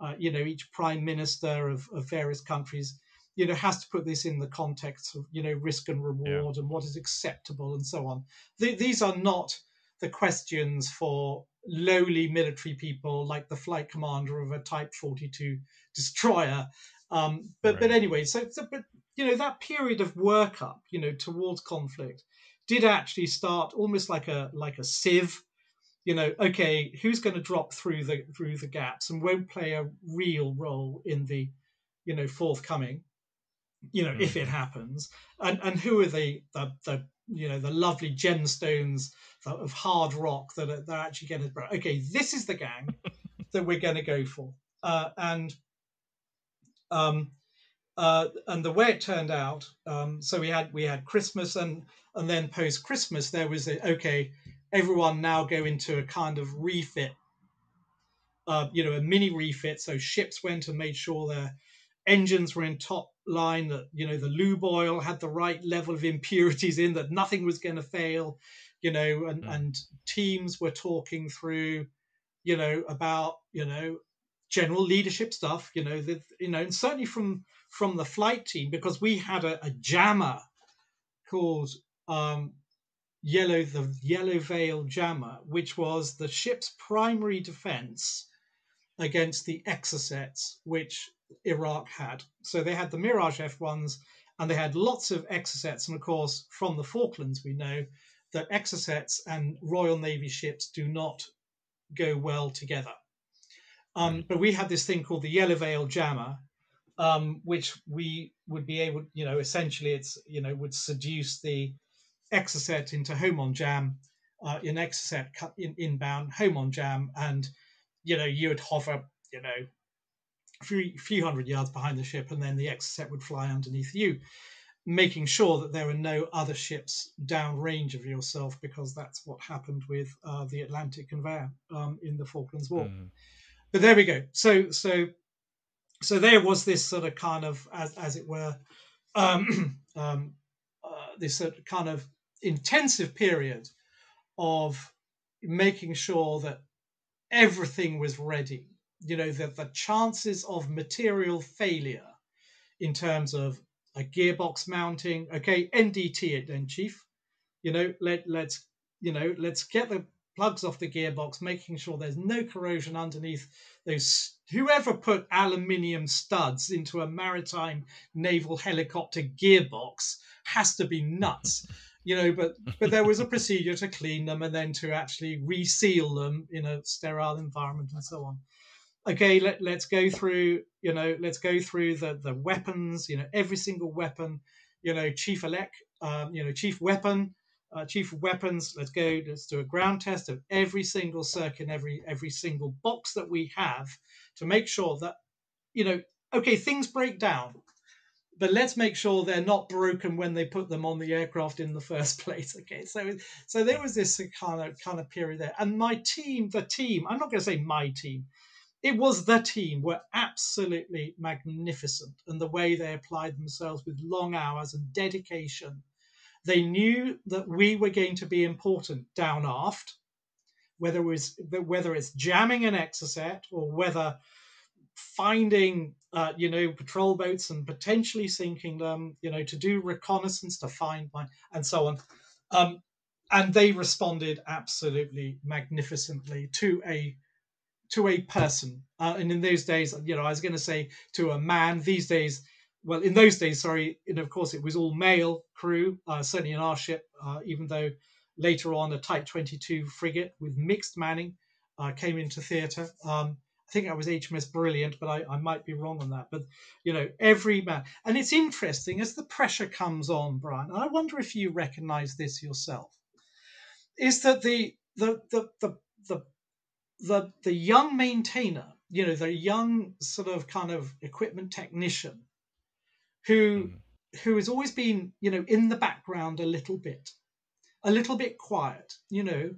uh, you know, each prime minister of, of various countries, you know, has to put this in the context of you know risk and reward and what is acceptable and so on. Th- these are not the questions for lowly military people like the flight commander of a Type 42 destroyer. Um, but but anyway, so, so but you know that period of workup, you know, towards conflict, did actually start almost like a like a sieve. You know, okay, who's going to drop through the through the gaps and won't play a real role in the, you know, forthcoming. You know, if it happens, and and who are the the, the you know the lovely gemstones of hard rock that are they're actually going to. Okay, this is the gang that we're going to go for, uh, and um, uh, and the way it turned out, um, so we had we had Christmas and and then post Christmas there was a okay, everyone now go into a kind of refit, uh, you know, a mini refit. So ships went and made sure their engines were in top line, that you know the lube oil had the right level of impurities in, that nothing was going to fail, you know, and Mm. and teams were talking through, you know, about you know general leadership stuff, you know, the, you know, and certainly from from the flight team because we had a, a jammer called um, Yellow the Yellow Veil Jammer, which was the ship's primary defense against the Exocets, which Iraq had. So they had the Mirage F1s and they had lots of Exocets. And of course, from the Falklands, we know that Exocets and Royal Navy ships do not go well together. Um, but we had this thing called the Yellow Veil Jammer, um, which we would be able, you know, essentially it's, you know, would seduce the Exocet into home on jam, uh, in Exocet cut in, inbound, home on jam, and, you know, you would hover, you know, a few, few hundred yards behind the ship, and then the Exocet would fly underneath you, making sure that there are no other ships downrange of yourself, because that's what happened with uh, the Atlantic conveyor um, in the Falklands War Mhm. But there we go. So so so there was this sort of kind of as as it were, um, um, uh, this sort of kind of intensive period of making sure that everything was ready. You know that the chances of material failure in terms of a gearbox mounting. Okay, NDT it then, chief. You know, let let's you know let's get the plugs off the gearbox, making sure there's no corrosion underneath those. Whoever put aluminium studs into a maritime naval helicopter gearbox has to be nuts, you know. But but there was a procedure to clean them and then to actually reseal them in a sterile environment and so on. Okay, let, let's go through, you know, let's go through the the weapons, you know, every single weapon, you know, chief elect, um, you know, chief weapon, uh, chief of weapons. Let's go. Let's do a ground test of every single circuit, every every single box that we have to make sure that you know okay, things break down, but let's make sure they're not broken when they put them on the aircraft in the first place. Okay, so so there was this kind of kind of period there, and my team, the team, I'm not going to say my team, it was the team were absolutely magnificent, and the way they applied themselves with long hours and dedication. They knew that we were going to be important down aft, whether it was whether it's jamming an exocet or whether finding uh, you know patrol boats and potentially sinking them you know to do reconnaissance to find mine and so on. Um, and they responded absolutely magnificently to a to a person. Uh, and in those days you know i was going to say to a man these days well in those days sorry and of course it was all male crew uh, certainly in our ship uh, even though later on a type 22 frigate with mixed manning uh, came into theatre um, I think I was HMS Brilliant, but I, I might be wrong on that. But you know, every man, and it's interesting as the pressure comes on, Brian. And I wonder if you recognise this yourself. Is that the the the the the the, the young maintainer, you know, the young sort of kind of equipment technician, who mm. who has always been, you know, in the background a little bit, a little bit quiet, you know,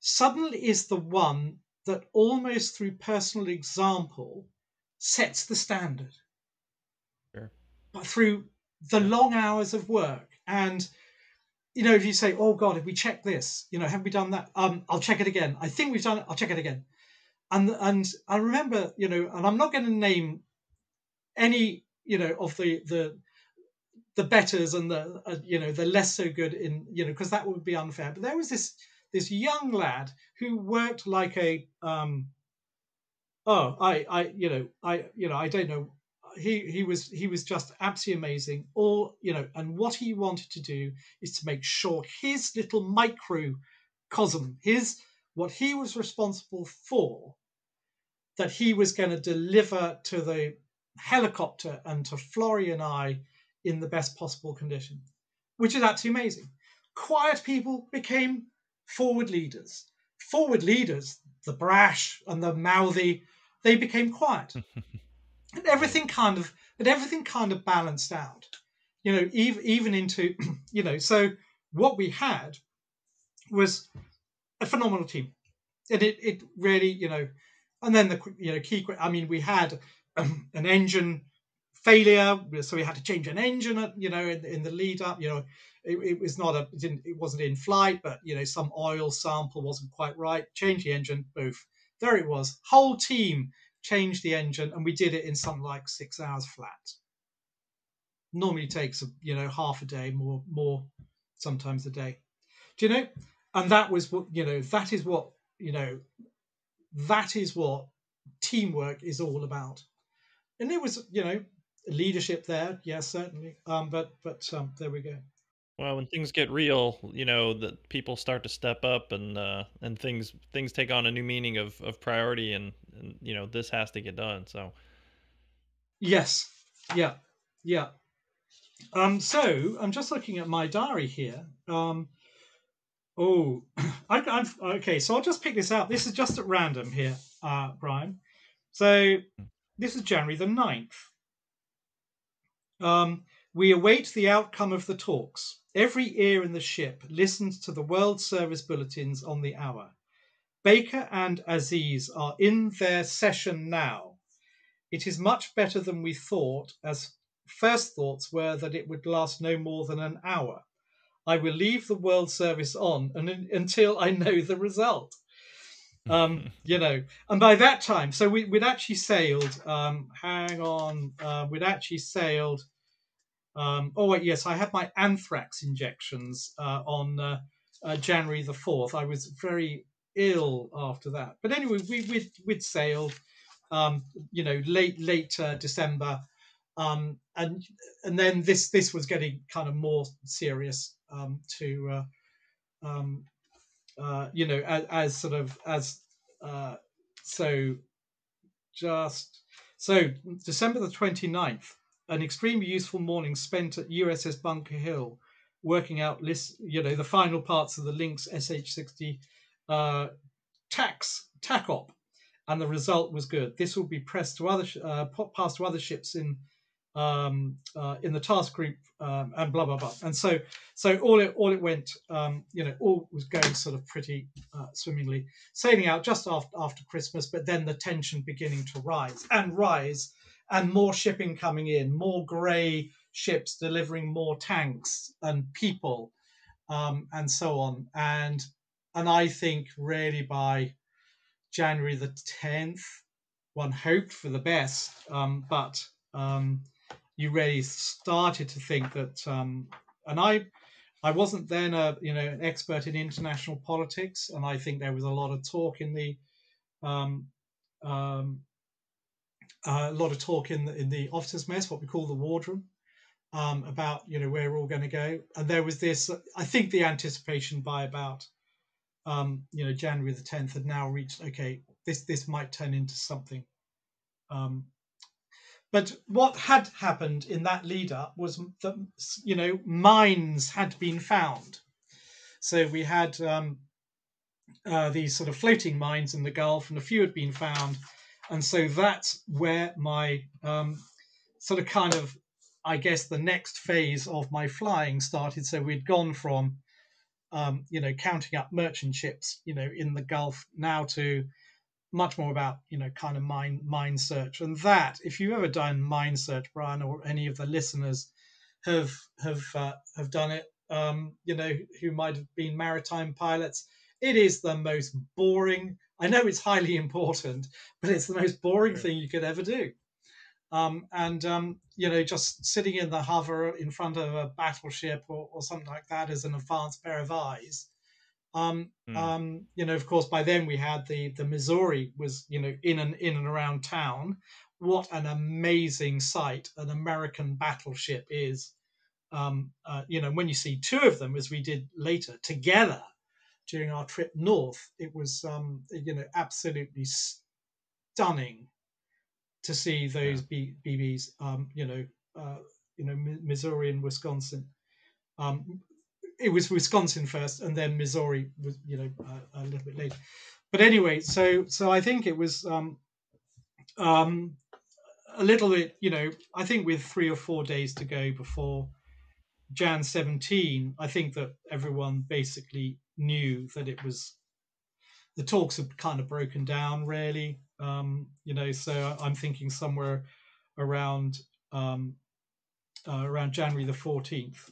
suddenly is the one that almost through personal example sets the standard. Sure. But through the long hours of work and you know, if you say, "Oh God, have we checked this? You know, have we done that? Um, I'll check it again. I think we've done it. I'll check it again." And and I remember, you know, and I'm not going to name any, you know, of the the the betters and the uh, you know the less so good in you know because that would be unfair. But there was this this young lad who worked like a um, oh I I you know I you know I don't know he he was he was just absolutely amazing all you know and what he wanted to do is to make sure his little microcosm his what he was responsible for that he was going to deliver to the helicopter and to Florrie and I in the best possible condition which is absolutely amazing quiet people became forward leaders. Forward leaders, the brash and the mouthy, they became quiet. and everything kind of, and everything kind of balanced out. You know, even even into, you know, so what we had was a phenomenal team, and it it really, you know, and then the you know key. I mean, we had an engine failure, so we had to change an engine, uh, you know, in, in the lead up. You know, it, it was not a it didn't it wasn't in flight, but you know some oil sample wasn't quite right. Change the engine, boof. There it was. Whole team changed the engine, and we did it in something like six hours flat. Normally takes you know half a day, more more sometimes a day. Do you know? And that was what you know. That is what you know. That is what teamwork is all about. And it was you know leadership there, yes, certainly. Um, but but um, there we go. Well, when things get real, you know that people start to step up, and uh, and things things take on a new meaning of, of priority, and, and you know this has to get done. So, yes, yeah, yeah. Um, so I'm just looking at my diary here. Um, oh, I, I've okay. So I'll just pick this out. This is just at random here, uh, Brian. So hmm. This is January the 9th. Um, we await the outcome of the talks. Every ear in the ship listens to the World Service bulletins on the hour. Baker and Aziz are in their session now. It is much better than we thought, as first thoughts were that it would last no more than an hour. I will leave the World Service on and, until I know the result. Um, you know, and by that time, so we, would actually sailed. Um, hang on, uh, we'd actually sailed um, oh wait, yes, I had my anthrax injections uh, on uh, uh, January the fourth. I was very ill after that, but anyway, we we'd, we'd sailed, um, you know, late late uh, December, um, and and then this this was getting kind of more serious um, to, uh, you know, as, as, sort of as uh, so, just so December the 29th an extremely useful morning spent at USS Bunker Hill, working out list, you know, the final parts of the Lynx SH60 uh, tax TACOP, and the result was good. This will be pressed to other uh, pa- passed to other ships in um, uh, in the task group um, and blah blah blah. And so so all it all it went, um, you know, all was going sort of pretty uh, swimmingly, sailing out just after after Christmas. But then the tension beginning to rise and rise, and more shipping coming in, more grey ships delivering more tanks and people, um, and so on. And and I think really by January the tenth, one hoped for the best, um, but um, you really started to think that um, and i i wasn't then a you know an expert in international politics and i think there was a lot of talk in the um, um, a lot of talk in the in the officers mess what we call the wardroom um, about you know where we're all going to go. And there was this i think the anticipation by about um, you know january the 10th had now reached okay this this might turn into something um, but what had happened in that lead up was that you know mines had been found. So we had um, uh, these sort of floating mines in the Gulf, and a few had been found, and so that's where my um, sort of kind of, I guess, the next phase of my flying started. So we'd gone from, um, you know, counting up merchant ships, you know, in the Gulf now to much more about you know kind of mind mind search. And that if you've ever done mind search brian or any of the listeners have have uh, have done it um, you know who might have been maritime pilots it is the most boring i know it's highly important but it's the most boring thing you could ever do. Um, and um, you know just sitting in the hover in front of a battleship or, or something like that as an advanced pair of eyes um, mm. um, you know, of course, by then we had the the Missouri was you know in and in and around town. What an amazing sight an American battleship is. Um, uh, you know, when you see two of them, as we did later together during our trip north, it was um, you know absolutely stunning to see those yeah. B- BBs. Um, you know, uh, you know, Missouri and Wisconsin. Um, it was Wisconsin first, and then Missouri was you know a, a little bit later. But anyway, so so I think it was um, um, a little bit you know I think with three or four days to go before Jan 17, I think that everyone basically knew that it was the talks had kind of broken down really um, you know so i'm thinking somewhere around um, uh, around january the 14th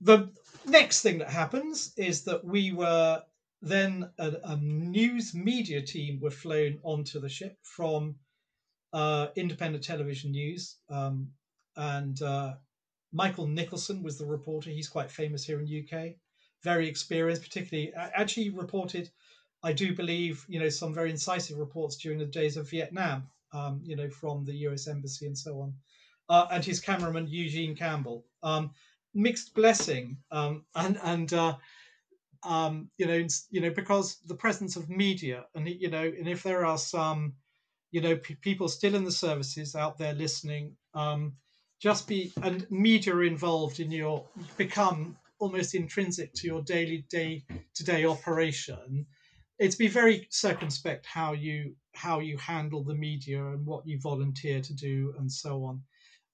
the next thing that happens is that we were then a, a news media team were flown onto the ship from uh, independent television news um, and uh, michael nicholson was the reporter. He's quite famous here in uk very experienced particularly actually reported i do believe you know some very incisive reports during the days of vietnam um, you know from the us embassy and so on uh, and his cameraman eugene campbell. Um, mixed blessing um, and and uh, um, you know you know because the presence of media and you know and if there are some you know p- people still in the services out there listening um, just be and media involved in your become almost intrinsic to your daily day to day operation it's be very circumspect how you how you handle the media and what you volunteer to do and so on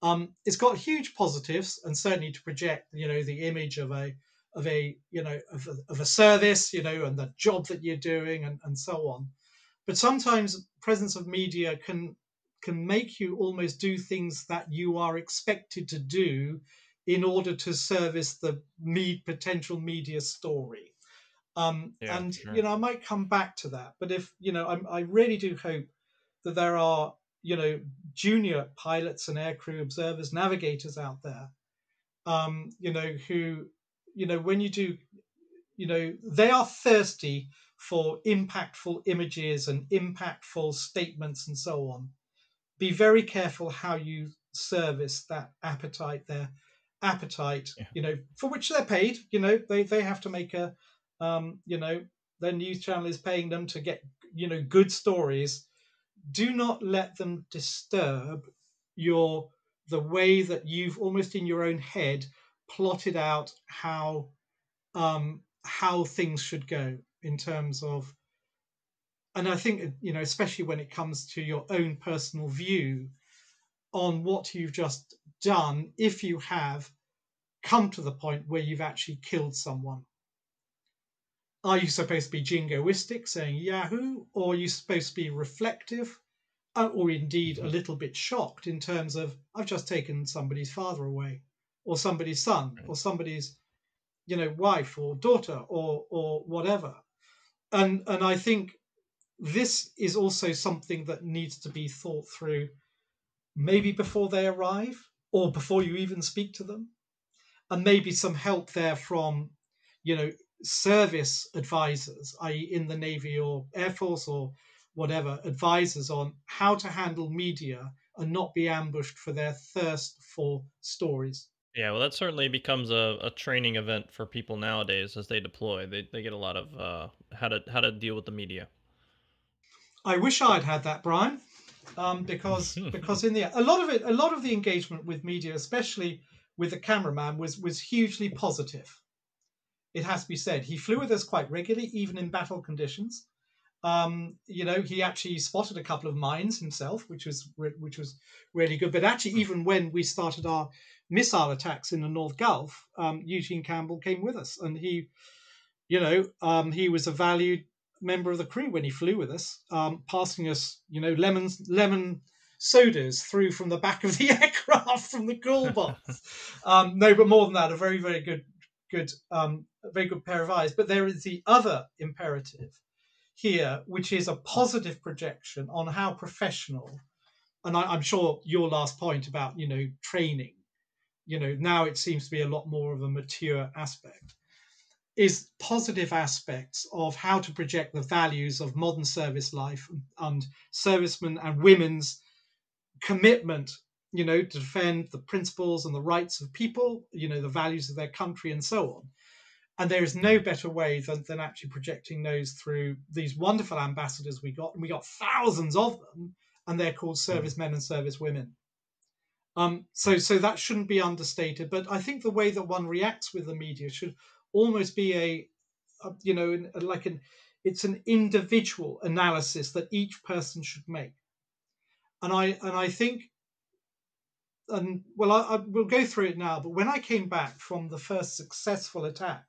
um, it's got huge positives, and certainly to project, you know, the image of a of a you know of a, of a service, you know, and the job that you're doing, and, and so on. But sometimes presence of media can can make you almost do things that you are expected to do in order to service the me potential media story. Um, yeah, and sure. you know, I might come back to that, but if you know, I, I really do hope that there are you know junior pilots and aircrew observers navigators out there um, you know who you know when you do you know they are thirsty for impactful images and impactful statements and so on be very careful how you service that appetite their appetite yeah. you know for which they're paid you know they they have to make a um, you know their news channel is paying them to get you know good stories do not let them disturb your the way that you've almost in your own head plotted out how um, how things should go in terms of and I think you know, especially when it comes to your own personal view on what you've just done, if you have come to the point where you've actually killed someone. Are you supposed to be jingoistic, saying Yahoo, or are you supposed to be reflective, uh, or indeed a little bit shocked in terms of I've just taken somebody's father away, or somebody's son, or somebody's, you know, wife or daughter, or or whatever, and and I think this is also something that needs to be thought through, maybe before they arrive, or before you even speak to them, and maybe some help there from, you know, service advisors, i.e., in the Navy or Air Force or whatever, advisors on how to handle media and not be ambushed for their thirst for stories. Yeah, well, that certainly becomes a, a training event for people nowadays as they deploy. They, they get a lot of uh, how to how to deal with the media. I wish I'd had that, Brian, um, because because in the a lot of it, a lot of the engagement with media, especially with the cameraman, was was hugely positive. It has to be said. He flew with us quite regularly, even in battle conditions. Um, you know, he actually spotted a couple of mines himself, which was which was really good. But actually, even when we started our missile attacks in the North Gulf, um, Eugene Campbell came with us, and he, you know, um, he was a valued member of the crew when he flew with us, um, passing us, you know, lemons, lemon sodas through from the back of the aircraft from the cool box. um, no, but more than that, a very, very good, good, um, very good pair of eyes. But there is the other imperative here, which is a positive projection on how professional, and I, I'm sure your last point about you know training, you know now it seems to be a lot more of a mature aspect is positive aspects of how to project the values of modern service life and servicemen and women's commitment you know to defend the principles and the rights of people you know the values of their country and so on. And there is no better way than, than actually projecting those through these wonderful ambassadors we got and we got thousands of them and they're called servicemen and servicewomen. Um, so so that shouldn't be understated but i think the way that one reacts with the media should almost be a, a you know like an it's an individual analysis that each person should make. And i and i think and well I, I will go through it now but when i came back from the first successful attack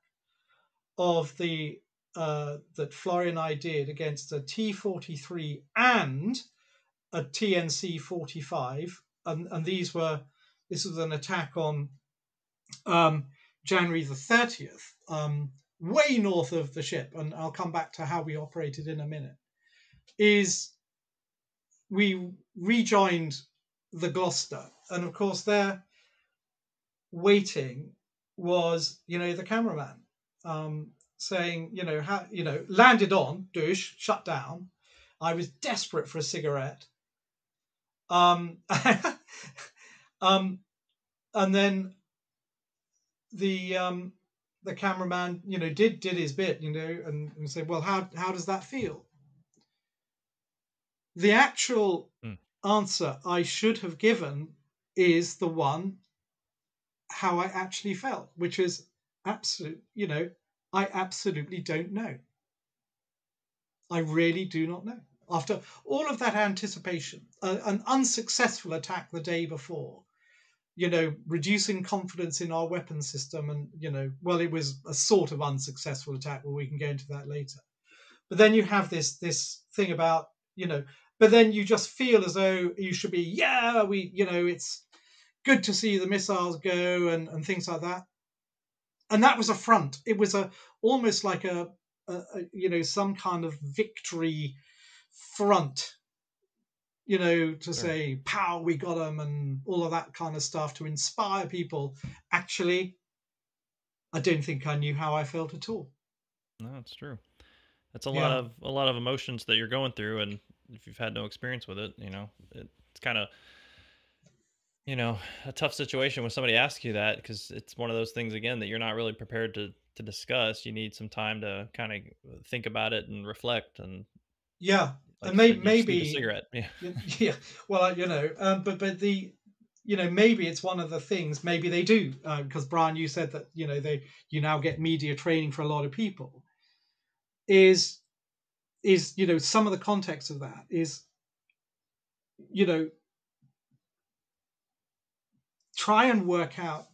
of the uh, that Florian and I did against a T43 and a TNC 45, and, and these were this was an attack on um, January the 30th, um, way north of the ship, and I'll come back to how we operated in a minute. Is we rejoined the Gloucester, and of course, there waiting was you know the cameraman um, saying, you know, how, you know, landed on, douche, shut down. I was desperate for a cigarette. Um, um, and then the um, the cameraman, you know, did did his bit, you know, and, and said, well, how how does that feel? The actual Mm. answer I should have given is the one how I actually felt, which is absolute, you know, I absolutely don't know. I really do not know. After all of that anticipation, an unsuccessful attack the day before, you know, reducing confidence in our weapon system, and you know, well, it was a sort of unsuccessful attack. Well, we can go into that later. But then you have this this thing about you know, but then you just feel as though you should be, yeah, we, you know, it's good to see the missiles go and and things like that and that was a front. It was a almost like a, a, a you know some kind of victory front, you know, to say "pow, we got them" and all of that kind of stuff to inspire people. Actually, I don't think I knew how I felt at all. No, it's true. That's a Yeah. lot of a lot of emotions that you're going through, and if you've had no experience with it, you know, it's kind of you know a tough situation when somebody asks you that because it's one of those things again that you're not really prepared to to discuss. You need some time to kind of think about it and reflect, and Yeah, like and may, you just a maybe cigarette. Yeah. yeah well you know um, but but the you know maybe it's one of the things maybe they do because brian you said that you know they you now get media training for a lot of people is is you know some of the context of that is you know try and work out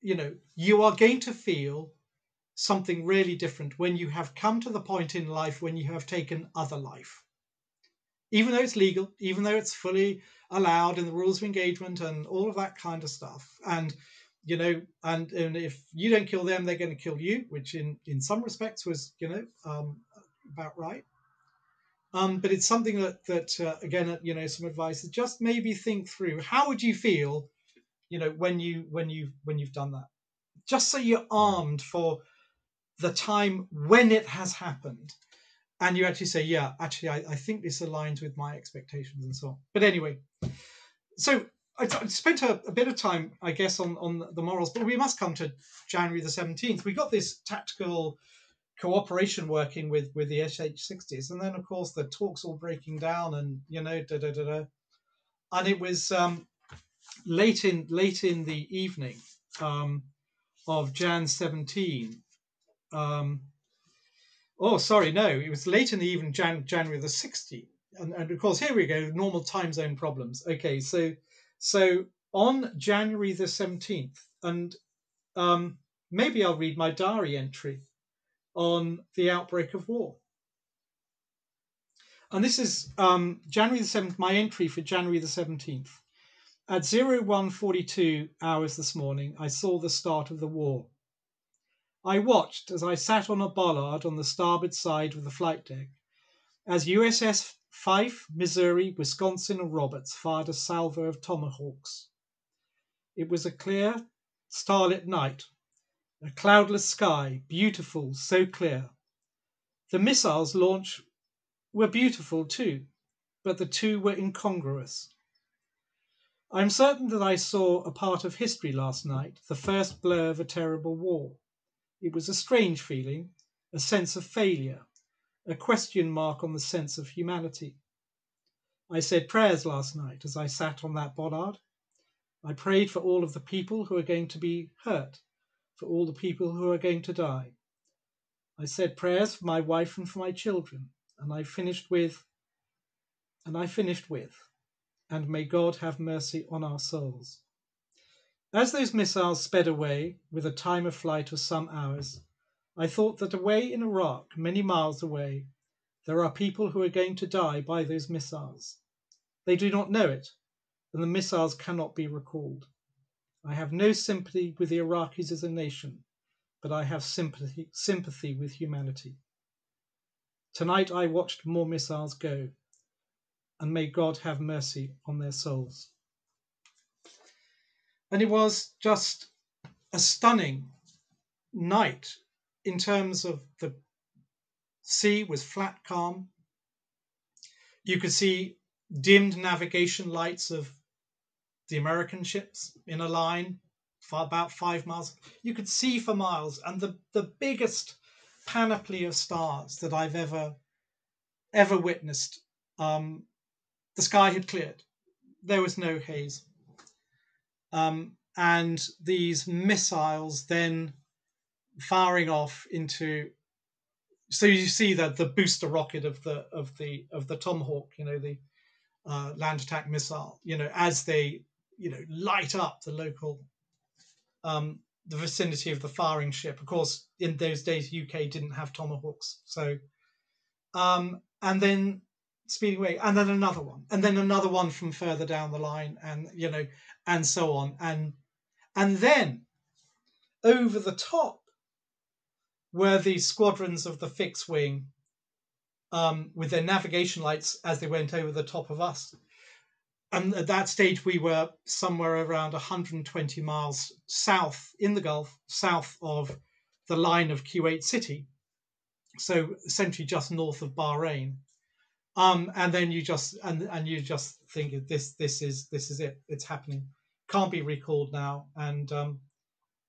you know you are going to feel something really different when you have come to the point in life when you have taken other life. Even though it's legal even though it's fully allowed in the rules of engagement and all of that kind of stuff. And you know and, and if you don't kill them they're going to kill you which in in some respects was you know um, about right um, but it's something that that uh, again you know some advice is just maybe think through. How would you feel you know when you when you when you've done that? Just so you're armed for the time when it has happened and you actually say yeah actually i, I think this aligns with my expectations and so on. But anyway so I, I spent a, a, bit of time i guess on on the morals but we must come to january the 17th we got this tactical cooperation working with with the sh60s and then of course the talks all breaking down and you know da da da da. And it was um late in late in the evening um of jan 17 um oh sorry no it was late in the evening Jan, january the 16th and, and of course here we go normal time zone problems. Okay so so on january the 17th and um maybe i'll read my diary entry on the outbreak of war. And this is um, January the 7th, my entry for January the 17th. At 0142 hours this morning, I saw the start of the war. I watched as I sat on a bollard on the starboard side of the flight deck as USS Fife, Missouri, Wisconsin, and Roberts fired a salvo of tomahawks. It was a clear, starlit night a cloudless sky, beautiful, so clear. The missiles launch were beautiful too, but the two were incongruous. I am certain that I saw a part of history last night, the first blur of a terrible war. It was a strange feeling, a sense of failure, a question mark on the sense of humanity. I said prayers last night as I sat on that bollard. I prayed for all of the people who are going to be hurt for all the people who are going to die. I said prayers for my wife and for my children, and I finished with, and I finished with, and may God have mercy on our souls. As those missiles sped away with a time of flight of some hours, I thought that away in Iraq, many miles away, there are people who are going to die by those missiles. They do not know it, and the missiles cannot be recalled. I have no sympathy with the Iraqis as a nation, but I have sympathy, sympathy with humanity. Tonight I watched more missiles go, and may God have mercy on their souls. And it was just a stunning night in terms of the sea was flat calm. You could see dimmed navigation lights of the American ships in a line for about five miles. You could see for miles, and the, the biggest panoply of stars that I've ever ever witnessed. Um, the sky had cleared. There was no haze. Um, and these missiles then firing off into so you see that the booster rocket of the of the of the tomahawk you know the uh, land attack missile you know as they you know light up the local um, the vicinity of the firing ship. Of course, in those days, UK didn't have tomahawks, so um, and then speeding away, and then another one, and then another one from further down the line, and you know, and so on, and and then over the top were the squadrons of the fixed wing um, with their navigation lights as they went over the top of us and at that stage we were somewhere around 120 miles south in the Gulf, south of the line of Kuwait City, so essentially just north of Bahrain. Um, and then you just and and you just think this this is this is it. It's happening. Can't be recalled now, and um,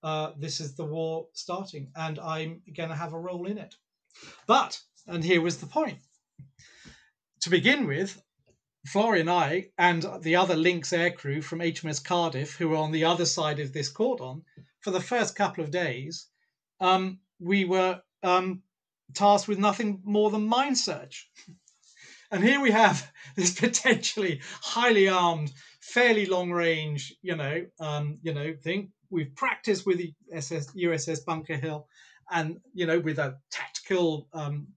uh, this is the war starting, and I'm going to have a role in it. But and here was the point. To begin with, Florian and I and the other Lynx aircrew from HMS Cardiff, who were on the other side of this cordon, for the first couple of days, um, we were um, tasked with nothing more than mine search. And here we have this potentially highly armed, fairly long range, you know, um, you know, thing. We've practiced with the SS, USS Bunker Hill, and you know, with a tactical, um,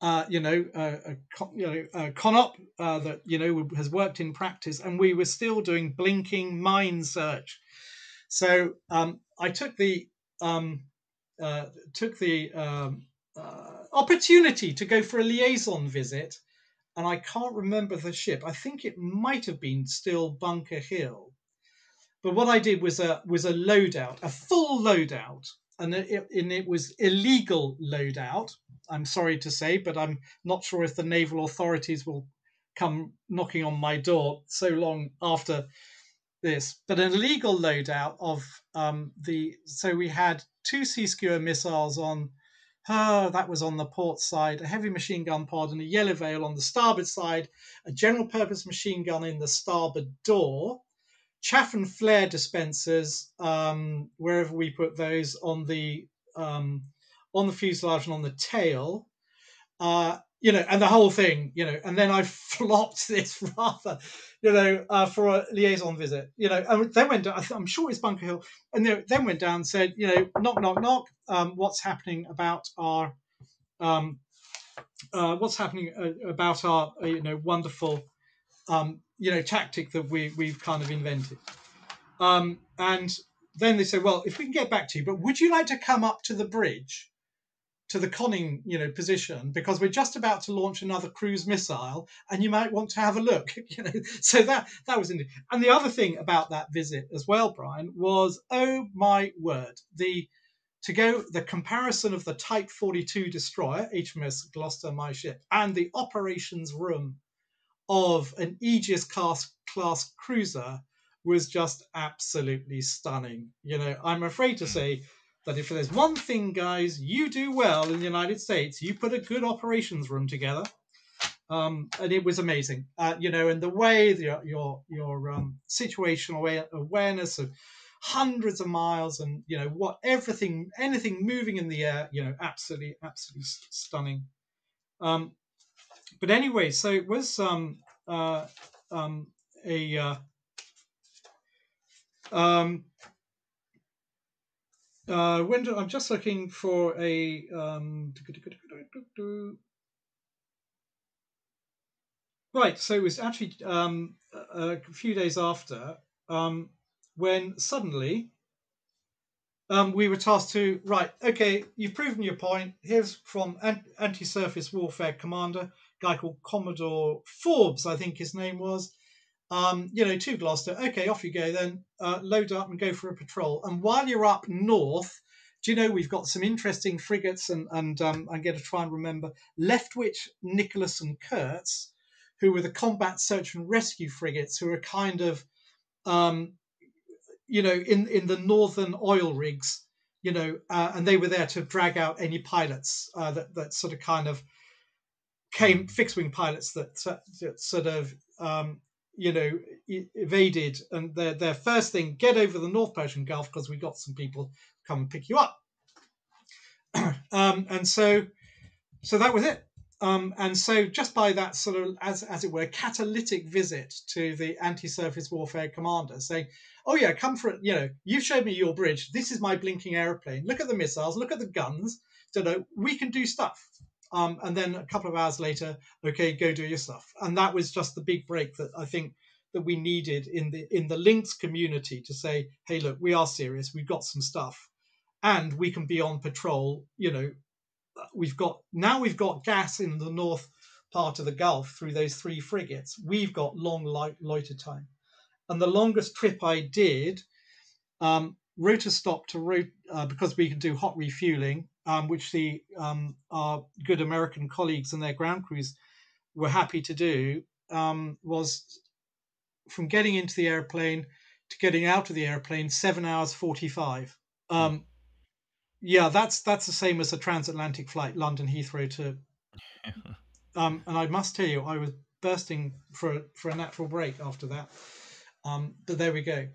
uh, you know, uh, a, you know, CONOP uh, that you know has worked in practice, and we were still doing blinking mind search. So um, I took the um, uh, took the um, uh, opportunity to go for a liaison visit, and I can't remember the ship. I think it might have been still Bunker Hill, but what I did was a was a loadout, a full loadout, and it, and it was illegal loadout. I'm sorry to say, but I'm not sure if the naval authorities will come knocking on my door so long after this. But an illegal loadout of um, the so we had two Sea Skua missiles on Oh, that was on the port side, a heavy machine gun pod and a yellow veil on the starboard side, a general purpose machine gun in the starboard door, chaff and flare dispensers, um, wherever we put those on the um, on the fuselage and on the tail, uh, you know, and the whole thing, you know, and then I flopped this rather, you know, uh, for a liaison visit, you know, and then went down, I'm sure it's Bunker Hill, and then went down and said, you know, knock, knock, knock, um, what's happening about our, um, uh, what's happening uh, about our, uh, you know, wonderful, um, you know, tactic that we, we've kind of invented. Um, and then they say, well, if we can get back to you, but would you like to come up to the bridge? to the conning you know position because we're just about to launch another cruise missile and you might want to have a look you know so that that was indeed and the other thing about that visit as well brian was oh my word the to go the comparison of the type 42 destroyer hms gloucester my ship and the operations room of an aegis class class cruiser was just absolutely stunning you know i'm afraid to say that if there's one thing, guys, you do well in the United States, you put a good operations room together. Um, and it was amazing, uh, you know, and the way the, your your um, situational awareness of hundreds of miles and you know what everything anything moving in the air, you know, absolutely absolutely stunning. Um, but anyway, so it was um, uh, um, a uh, um, uh, when do, I'm just looking for a. Um, right, so it was actually um, a, few days after um, when suddenly um, we were tasked to right. Okay, you've proven your point. Here's from anti-surface warfare commander, guy called Commodore Forbes, I think his name was. Um, you know, to Gloucester. Okay, off you go then. Uh, load up and go for a patrol. And while you're up north, do you know we've got some interesting frigates and and um, I'm going to try and remember Leftwich, Nicholas, and Curts, who were the combat search and rescue frigates, who are kind of, um, you know, in in the northern oil rigs, you know, uh, and they were there to drag out any pilots uh, that that sort of kind of came fixed wing pilots that, that sort of um, you know, evaded, and their their first thing get over the North Persian Gulf because we got some people come and pick you up. um, and so, so that was it. Um, and so, just by that sort of, as as it were, catalytic visit to the anti-surface warfare commander, saying, "Oh yeah, come for it. You know, you've showed me your bridge. This is my blinking airplane. Look at the missiles. Look at the guns. So know we can do stuff." Um, and then a couple of hours later, okay, go do your stuff. And that was just the big break that I think that we needed in the in the Lynx community to say, hey, look, we are serious. We've got some stuff, and we can be on patrol. You know, we've got now we've got gas in the north part of the Gulf through those three frigates. We've got long light, loiter time, and the longest trip I did. Um, rotor stop to rotor uh, because we can do hot refueling um, which the um, our good American colleagues and their ground crews were happy to do, um, was from getting into the airplane to getting out of the airplane seven hours forty five. Um, yeah, that's that's the same as a transatlantic flight, London Heathrow to. Um, and I must tell you, I was bursting for for a natural break after that. Um, but there we go.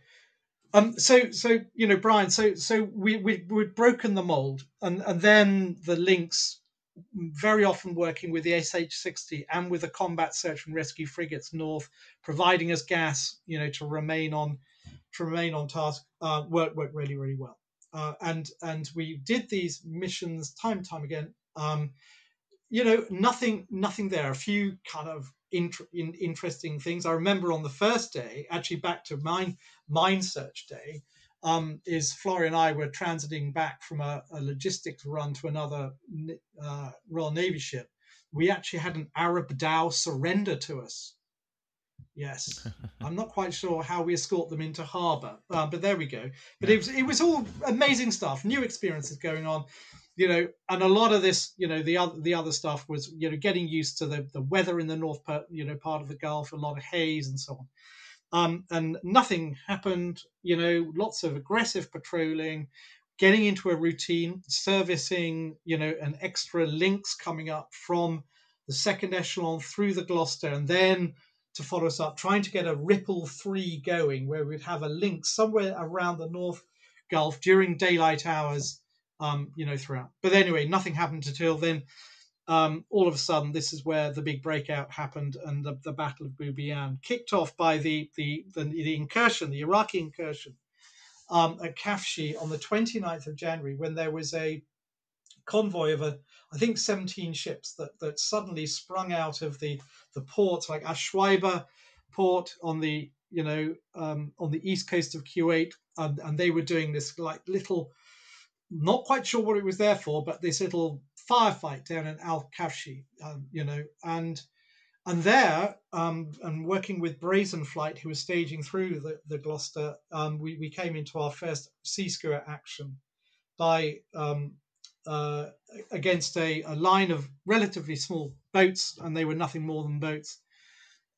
Um, so, so you know, Brian. So, so we we we'd broken the mold, and and then the Lynx, very often working with the SH-60 and with the combat search and rescue frigates north, providing us gas, you know, to remain on to remain on task, uh, worked worked really really well. Uh, and and we did these missions time and time again. Um, you know, nothing nothing there. A few kind of int- in, interesting things. I remember on the first day, actually back to mine mine search day, um, is Florrie and I were transiting back from a, a logistics run to another uh, Royal Navy ship. We actually had an Arab dhow surrender to us. Yes, I'm not quite sure how we escort them into harbour, uh, but there we go. But it was it was all amazing stuff, new experiences going on you know, and a lot of this, you know, the other the other stuff was, you know, getting used to the the weather in the north, part, you know, part of the Gulf, a lot of haze and so on. Um, and nothing happened. You know, lots of aggressive patrolling, getting into a routine, servicing, you know, an extra Lynx coming up from the second echelon through the Gloucester, and then to follow us up, trying to get a Ripple three going, where we'd have a link somewhere around the North Gulf during daylight hours um, you know, throughout. But anyway, nothing happened until then. Um, all of a sudden, this is where the big breakout happened, and the, the Battle of Bubiyan kicked off by the the the, the incursion, the Iraqi incursion um, at Khafji on the 29th of January, when there was a convoy of a, I think 17 ships that that suddenly sprung out of the the ports like Ashwaiba port on the you know um, on the east coast of Kuwait, and, and they were doing this like little not quite sure what it was there for, but this little firefight down in Al Khafji, um, you know, and and there, um, and working with Brazen Flight, who was staging through the, the Gloucester, um, we, we came into our first Sea Skua action by um, uh, against a, a, line of relatively small boats, and they were nothing more than boats,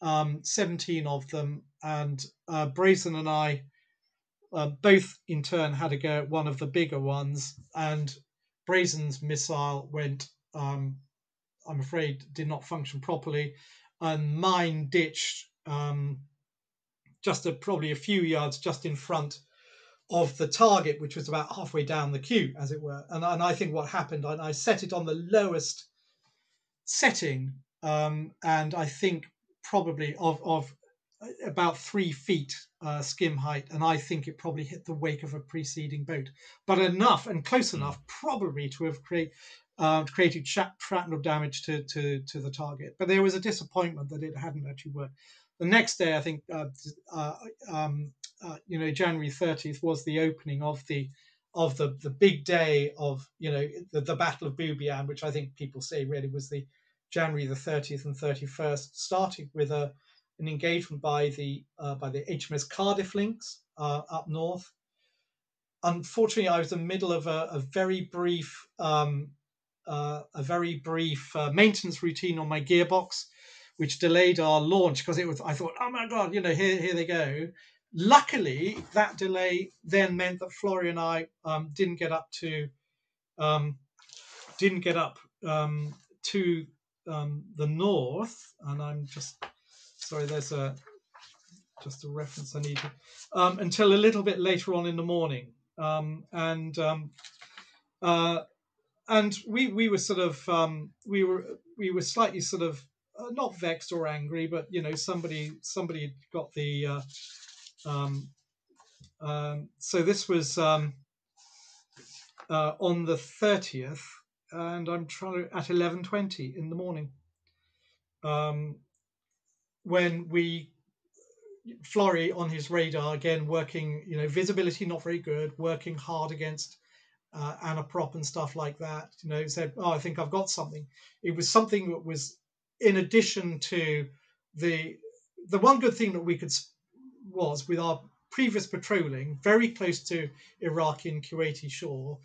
um, 17 of them, and uh, Brazen and I uh, both in turn had a go at one of the bigger ones, and Brazen's missile went, um, I'm afraid, did not function properly, and mine ditched um, just a, probably a few yards just in front of the target, which was about halfway down the queue, as it were. And, and I think what happened, and I set it on the lowest setting, um, and I think probably of, of about three feet uh, skim height, and I think it probably hit the wake of a preceding boat, but enough and close hmm. enough probably to have create, uh, created shrapnel damage to, to, to the target. But there was a disappointment that it hadn't actually worked. The next day, I think, uh, uh um, uh, you know, January 30th was the opening of the of the the big day of you know the, the Battle of Bubiyan, which I think people say really was the January the 30th and 31st, starting with a an engagement by the uh, by the HMS Cardiff Lynx uh, up north. Unfortunately, I was in the middle of a, a very brief um, uh, a very brief uh, maintenance routine on my gearbox, which delayed our launch because it was. I thought, oh my god, you know, here here they go. Luckily, that delay then meant that Florrie and I um, didn't get up to um, didn't get up um, to um, the north, and I'm just sorry, there's a just a reference I need um, until a little bit later on in the morning. Um, and um, uh, and we we were sort of um, we were we were slightly sort of uh, not vexed or angry, but you know somebody somebody got the uh, um, um, so this was um, uh, on the thirtieth, and I'm trying to at eleven twenty in the morning. Um, when we Florrie on his radar again, working, you know, visibility not very good, working hard against uh, anaprop and stuff like that. You know, said, "Oh, I think I've got something." It was something that was in addition to the the one good thing that we could was with our previous patrolling very close to Iraqi and Kuwaiti shore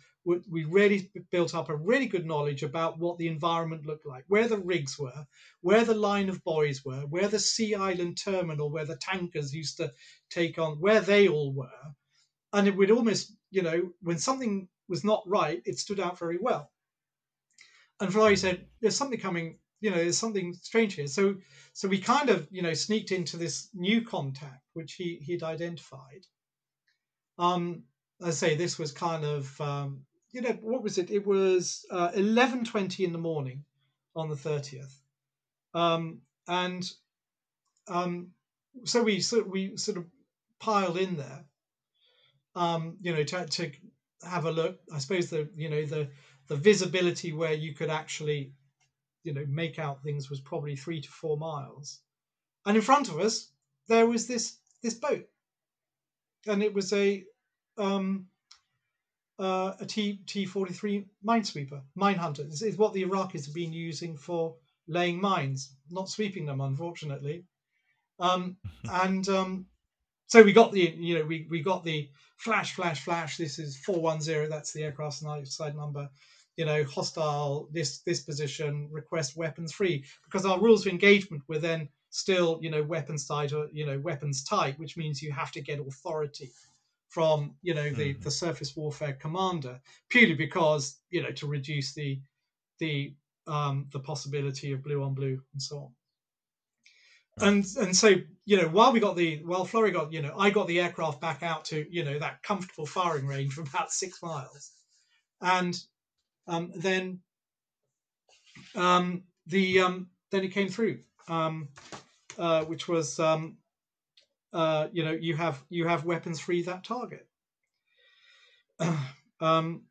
we really built up a really good knowledge about what the environment looked like, where the rigs were, where the line of buoys were, where the Sea Island terminal, where the tankers used to take on, where they all were. And it would almost, you know, when something was not right, it stood out very well. And Florrie hmm. said, There's something coming, you know, there's something strange here. So so we kind of, you know, sneaked into this new contact, which he he'd identified um, I say this was kind of um, you know what was it? It was uh, eleven twenty in the morning on the thirtieth, um, and um, so we sort we sort of piled in there, um, you know, to, to have a look. I suppose the you know the the visibility where you could actually you know make out things was probably three to four miles, and in front of us there was this this boat, and it was a um, uh, a T T forty three minesweeper, mine hunter. This is what the Iraqis have been using for laying mines, not sweeping them, unfortunately. Um, and um, so we got the you know we we got the flash flash flash. This is four one zero. That's the aircraft side number. You know, hostile this this position. Request weapons free because our rules of engagement were then still you know weapons tight or you know weapons tight, which means you have to get authority from you know the Mhm. the surface warfare commander purely because you know to reduce the the um the possibility of blue on blue and so on and and so you know while we got the while Florrie got you know I got the aircraft back out to you know that comfortable firing range of about six miles, and um, then um, the um, then it came through, um, uh, which was um, uh, you know you have you have weapons free that target, um,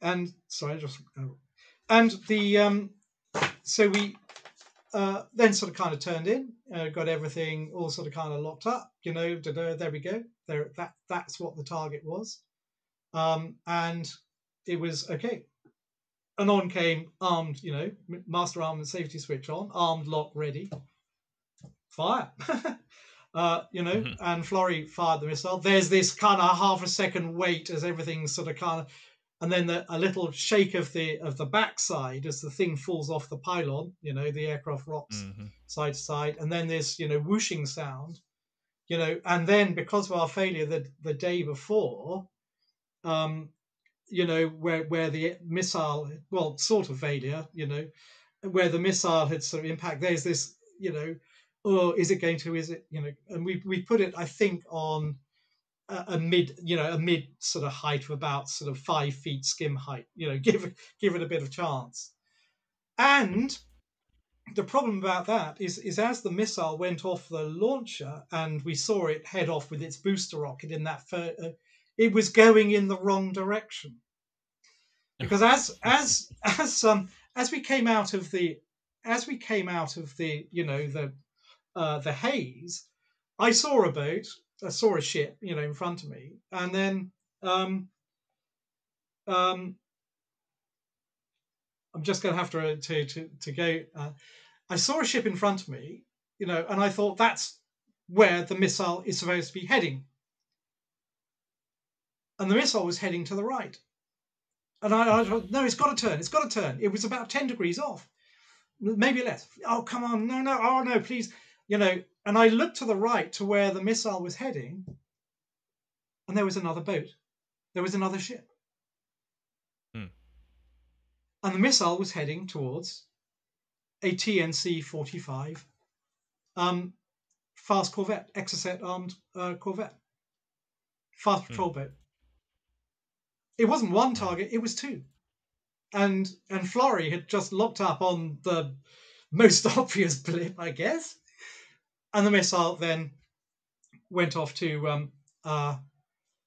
and sorry just uh, and the so we uh, then sort of kind of turned in, uh, got everything all sort of kind of locked up. You know, there we go. There, that that's what the target was, um, and it was okay. And on came armed, you know, master arm and safety switch on, armed, lock, ready, fire. uh, you know, Mhm. and Florrie fired the missile. There's this kind of half a second wait as everything sort of kind of and then the, a little shake of the of the backside as the thing falls off the pylon. You know, the aircraft rocks Mhm. side to side, and then this you know whooshing sound. You know, and then because of our failure the the day before, um, you know where where the missile well sort of failure, you know, where the missile had sort of impact. There's this you know, oh, is it going to? Is it you know? And we we put it I think on a, a mid, you know, a mid sort of height of about sort of five feet skim height. You know, give give it a bit of chance. And the problem about that is is as the missile went off the launcher and we saw it head off with its booster rocket in that fir- uh, it was going in the wrong direction. Because as as as um as we came out of the as we came out of the you know the uh, the haze i saw a boat i saw a ship you know in front of me. And then um um i'm just going to have to to to, to go uh, i saw a ship in front of me you know and i thought that's where the missile is supposed to be heading and the missile was heading to the right and I, I thought, no, it's got to turn. It's got to turn. It was about 10 degrees off, maybe less. Oh, come on. No, no. Oh, no, please. You know, and I looked to the right to where the missile was heading, and there was another boat. There was another ship. Hmm. And the missile was heading towards a TNC 45 um, fast corvette, Exocet armed uh, corvette, fast Hmm. patrol boat. It wasn't one target; it was two, and and Florrie had just locked up on the most obvious blip, I guess, and the missile then went off to um, uh,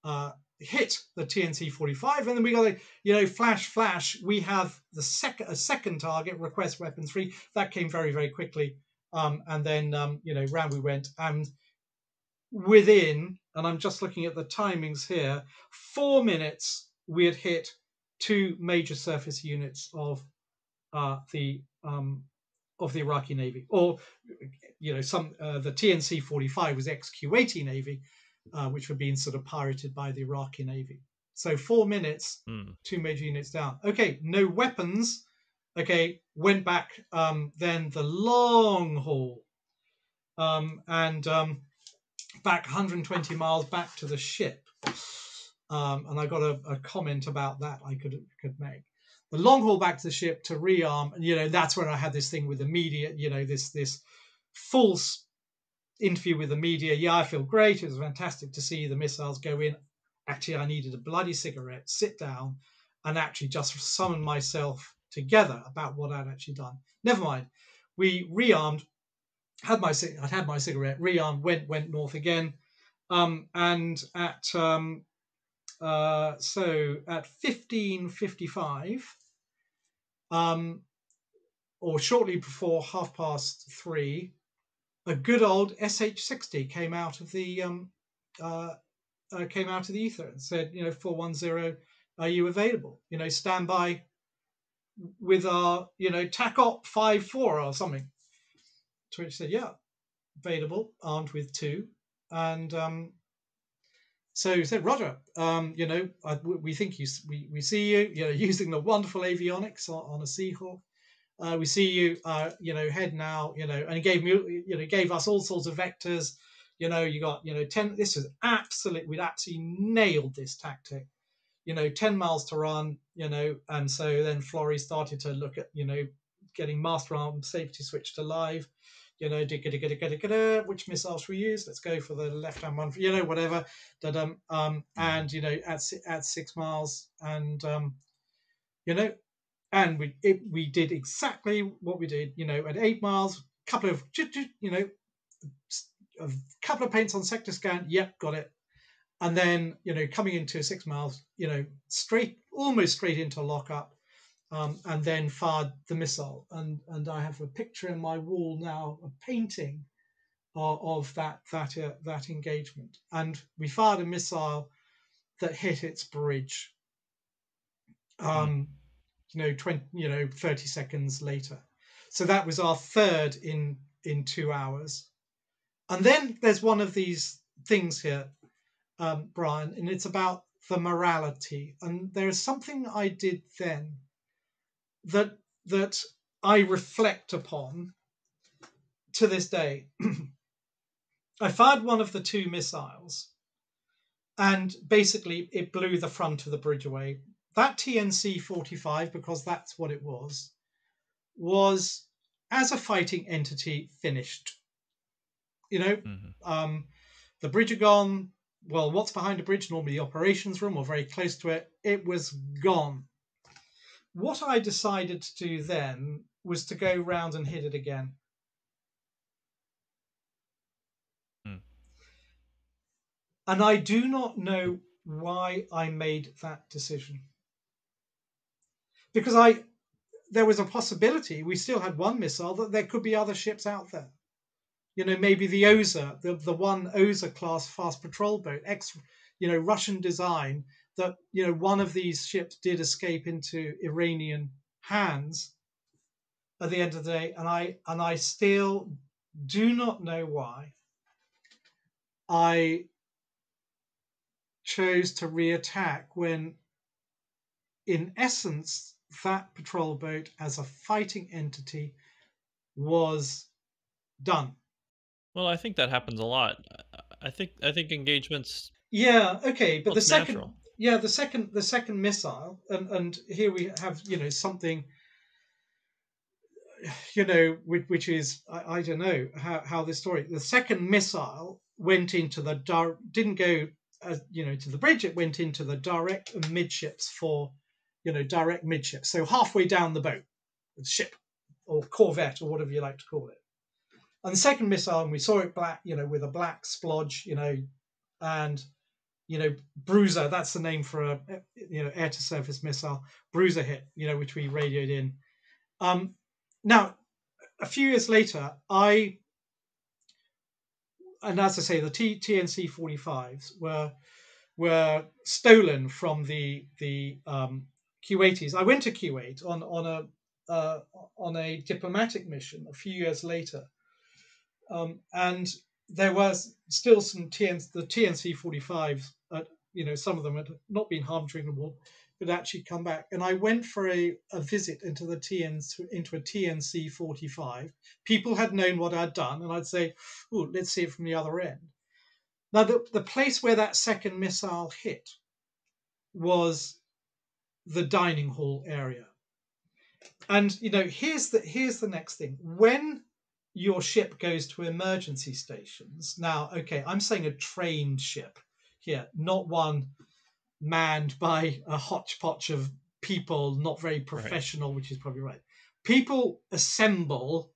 uh, hit the TNC 45, and then we got a you know flash flash. We have the second a second target request weapons free that came very very quickly, um, and then um, you know round we went. And within and I'm just looking at the timings here four minutes we had hit two major surface units of uh, the um, of the Iraqi Navy, or you know, some uh, the TNC 45 was ex-Kuwaiti Navy, uh, which were being sort of pirated by the Iraqi Navy. So four minutes, Hmm. two major units down. Okay, no weapons. Okay, went back. Um, then the long haul, um, and um, back 120 miles back to the ship. Um, and I got a, a comment about that I could could make. The long haul back to the ship to rearm, and you know that's when I had this thing with the media. You know this this false interview with the media. Yeah, I feel great. It was fantastic to see the missiles go in. actually I needed a bloody cigarette, sit down, and actually just summon myself together about what I'd actually done. Never mind. We rearmed, had my I'd had my cigarette, rearmed, went went north again, um, and at um, uh, so at fifteen fifty five, um, or shortly before half past three, a good old SH60 came out of the um, uh, uh, came out of the ether and said, you know, four one zero, are you available? You know, stand by with our, you know, TACOP five four or something. To which said, yeah, available, armed with two, and um, so he said, Roger, um, you know, I, we think you, we, we see you, you know, using the wonderful avionics on, on a Seahawk. Uh, we see you, uh, you know, head now, you know, and he gave me, you know, gave us all sorts of vectors. You know, you got, you know, 10, this is absolute, we'd absolutely nailed this tactic, you know, 10 miles to run, you know, and so then Florrie started to look at, you know, getting master arm safety switch to live, you know, which missiles we use? Let's go for the left hand one, you know, whatever. Um, um, and you know, at at six miles, and um, you know, and we it, we did exactly what we did. You know, at eight miles, a couple of you know, a couple of paints on sector scan. Yep, got it. And then you know, coming into six miles, you know, straight almost straight into lockup um, and then fired the missile. And and I have a picture in my wall now, a painting of, of that that uh, that engagement. And we fired a missile that hit its bridge. Um, you know, twenty, you know, thirty seconds later. So that was our third in in two hours. And then there's one of these things here, um, Brian, and it's about the morality. And there's something I did then that that I reflect upon to this day. I fired one of the two missiles, and basically it blew the front of the bridge away. That TNC 45, because that's what it was, was as a fighting entity finished. You know, mm-hmm. um, the bridge had gone. Well, what's behind a bridge? Normally the operations room or very close to it. It was gone what I decided to do then was to go round and hit it again. Hmm. And I do not know why I made that decision. Because I there was a possibility we still had one missile that there could be other ships out there. You know, maybe the Osa, the, the one Osa class fast patrol boat, ex you know, Russian design that you know one of these ships did escape into Iranian hands at the end of the day, and I and I still do not know why I chose to reattack when, in essence, that patrol boat as a fighting entity was done. Well, I think that happens a lot. I think I think engagements. Yeah. Okay, but well, the second natural yeah, the second the second missile, and and here we have you know something, you know, which, which is I, I don't know how how this story. The second missile went into the dar- didn't go as you know to the bridge. It went into the direct midships for you know direct midships. So halfway down the boat, the ship or corvette or whatever you like to call it. And the second missile, and we saw it black, you know, with a black splodge, you know, and you know, Bruiser, that's the name for a you know air to surface missile. Bruiser hit, you know, which we radioed in. Um, now, a few years later, I and as I say, the T, TNC 45s were were stolen from the the um, Kuwaitis. I went to Kuwait on on a uh, on a diplomatic mission a few years later, um, and there was still some TN, the TNC 45s you know, some of them had not been harmed during the war, but actually come back. And I went for a, a visit into the TN into a TNC 45. People had known what I'd done, and I'd say, "Oh, let's see it from the other end." Now, the, the place where that second missile hit was the dining hall area. And you know, here's the here's the next thing. When your ship goes to emergency stations, now, okay, I'm saying a trained ship here, not one manned by a hodgepodge of people, not very professional, which is probably right. People assemble,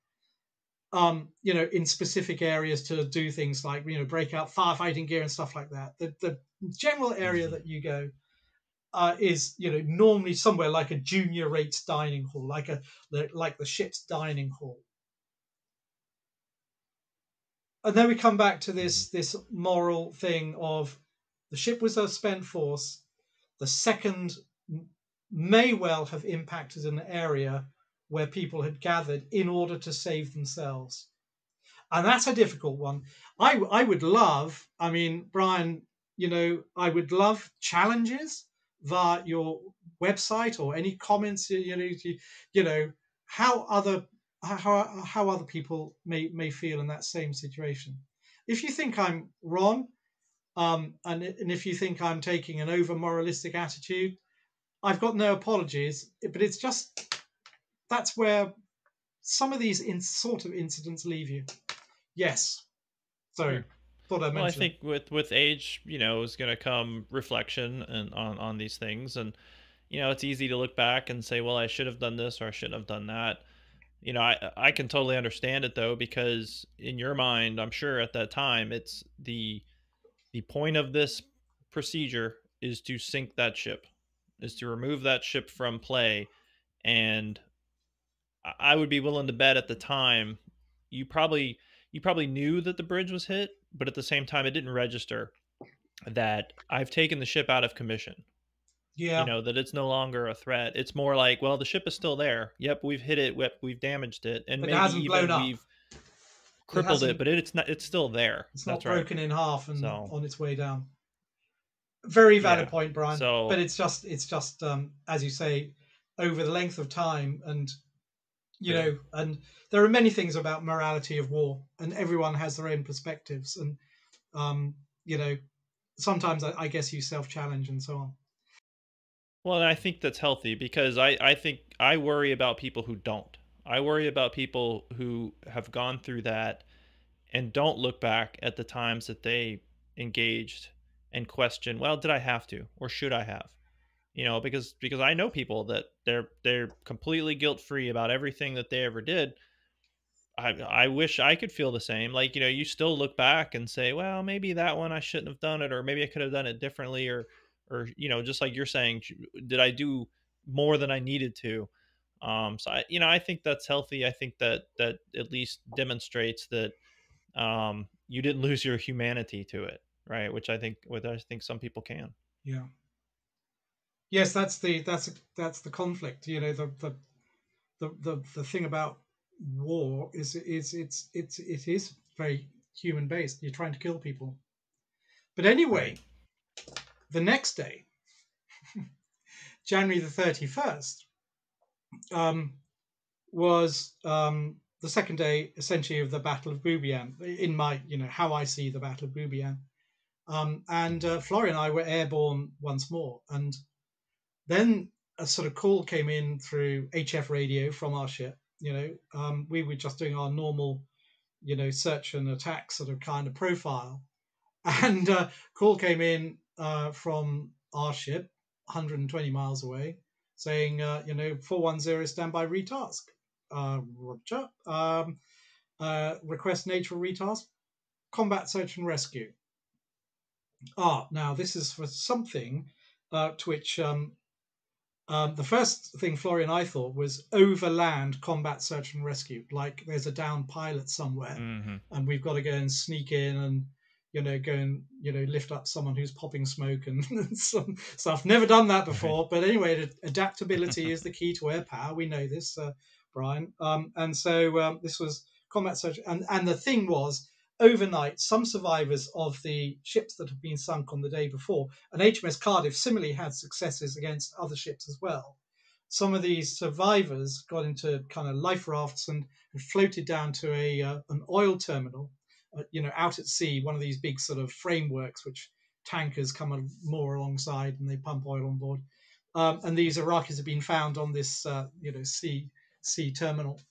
um, you know, in specific areas to do things like you know break out firefighting gear and stuff like that. The the general area Mhm. that you go uh, is you know normally somewhere like a junior rates dining hall, like a like the ship's dining hall. And then we come back to this this moral thing of the ship was a spent force. The second may well have impacted an area where people had gathered in order to save themselves. And that's a difficult one. I, I would love, I mean, Brian, you know, I would love challenges via your website or any comments, you know, you know, how other how, how other people may, may feel in that same situation. If you think I'm wrong, um, and, and if you think I'm taking an over moralistic attitude, I've got no apologies. But it's just that's where some of these in, sort of incidents leave you. Yes. So Sure. thought I'd Well, I mention. it. think with with age, you know, is going to come reflection and on on these things, and you know, it's easy to look back and say, well, I should have done this or I shouldn't have done that. You know, I I can totally understand it though because in your mind, I'm sure at that time, it's the the point of this procedure is to sink that ship, is to remove that ship from play, and I- would be willing to bet at the time you probably you probably knew that the bridge was hit, but at the same time it didn't register that I've taken the ship out of commission. Yeah. You know that it's no longer a threat. It's more like, well, the ship is still there. Yep, we've hit it. Yep, we've damaged it, and But it maybe even up. we've crippled it, hasn't- but it, it's not. It's still there. It's That's not right. broken in half and So- on its way down. Very valid Yeah. point, Brian. So- but it's just it's just um, as you say, over the length of time, and you Yeah. know, and there are many things about morality of war, and everyone has their own perspectives, and um, you know, sometimes I, I guess you self challenge and so on. Well, I think that's healthy because I, I think I worry about people who don't. I worry about people who have gone through that and don't look back at the times that they engaged and question, well, did I have to or should I have? You know, because because I know people that they're they're completely guilt free about everything that they ever did. I I wish I could feel the same. Like, you know, you still look back and say, well, maybe that one I shouldn't have done it or maybe I could have done it differently or or you know just like you're saying did i do more than i needed to um so i you know i think that's healthy i think that that at least demonstrates that um you didn't lose your humanity to it right which i think what i think some people can Yeah. Yes, that's the that's that's the conflict. You know, the the the the, the thing about war is is it's it's it is very human based. You're trying to kill people. But anyway, the next day, January the thirty first, um, was um, the second day essentially of the Battle of Bubiyan. In my you know how I see the Battle of Bubiyan. Um, and uh, Florian and I were airborne once more. And then a sort of call came in through HF radio from our ship. You know, um, we were just doing our normal, you know, search and attack sort of kind of profile. And uh, call came in uh, from our ship, 120 miles away, saying, uh, you know, 410 standby retask. Uh, Roger. Um, uh, request nature retask. Combat search and rescue. Ah, now this is for something uh, to which um, um, the first thing Florian I thought was overland combat search and rescue. Like there's a down pilot somewhere, mm-hmm. and we've got to go and sneak in and you know go and you know lift up someone who's popping smoke and some stuff. Never done that before, but anyway, adaptability is the key to air power. We know this, uh, Brian. Um, and so um, this was combat search, and and the thing was overnight, some survivors of the ships that had been sunk on the day before, and HMS Cardiff similarly had successes against other ships as well. Some of these survivors got into kind of life rafts and, and floated down to a uh, an oil terminal, you know, out at sea, one of these big sort of frameworks which tankers come more alongside and they pump oil on board. Um, and these Iraqis have been found on this, uh, you know, sea sea terminal.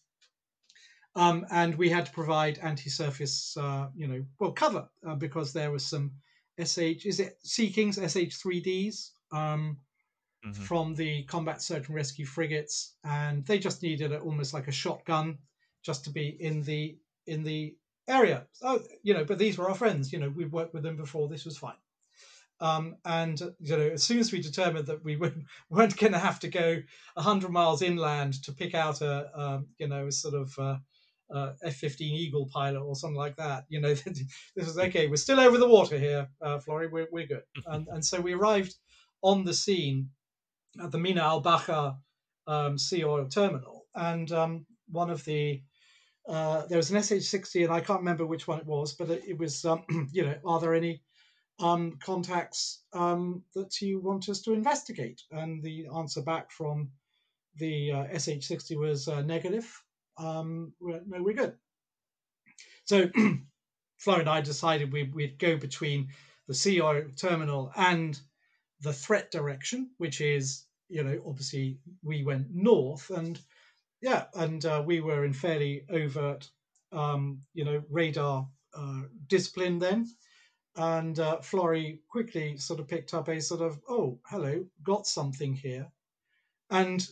Um, and we had to provide anti-surface, uh, you know, well, cover uh, because there was some SH, is it Sea Kings SH3Ds um, Mhm. from the combat search and rescue frigates, and they just needed a, almost like a shotgun just to be in the in the area. So you know, but these were our friends. You know, we've worked with them before. This was fine. Um, and you know, as soon as we determined that we weren't, weren't going to have to go hundred miles inland to pick out a um, you know a sort of uh, uh, F-15 Eagle pilot or something like that, you know, this is okay. We're still over the water here, uh, Florrie. We're we're good. And and so we arrived on the scene at the Mina Al Bakr um, sea oil terminal, and um, one of the uh, there was an SH60, and I can't remember which one it was, but it, it was um, you know, are there any um, contacts um, that you want us to investigate? And the answer back from the uh, SH60 was uh, negative. Um, we're, no, we're good. So Flo and I decided we, we'd go between the CO terminal and the threat direction, which is, you know, obviously we went north and yeah, and uh, we were in fairly overt, um, you know, radar uh, discipline then. And uh, Florrie quickly sort of picked up a sort of, oh, hello, got something here. And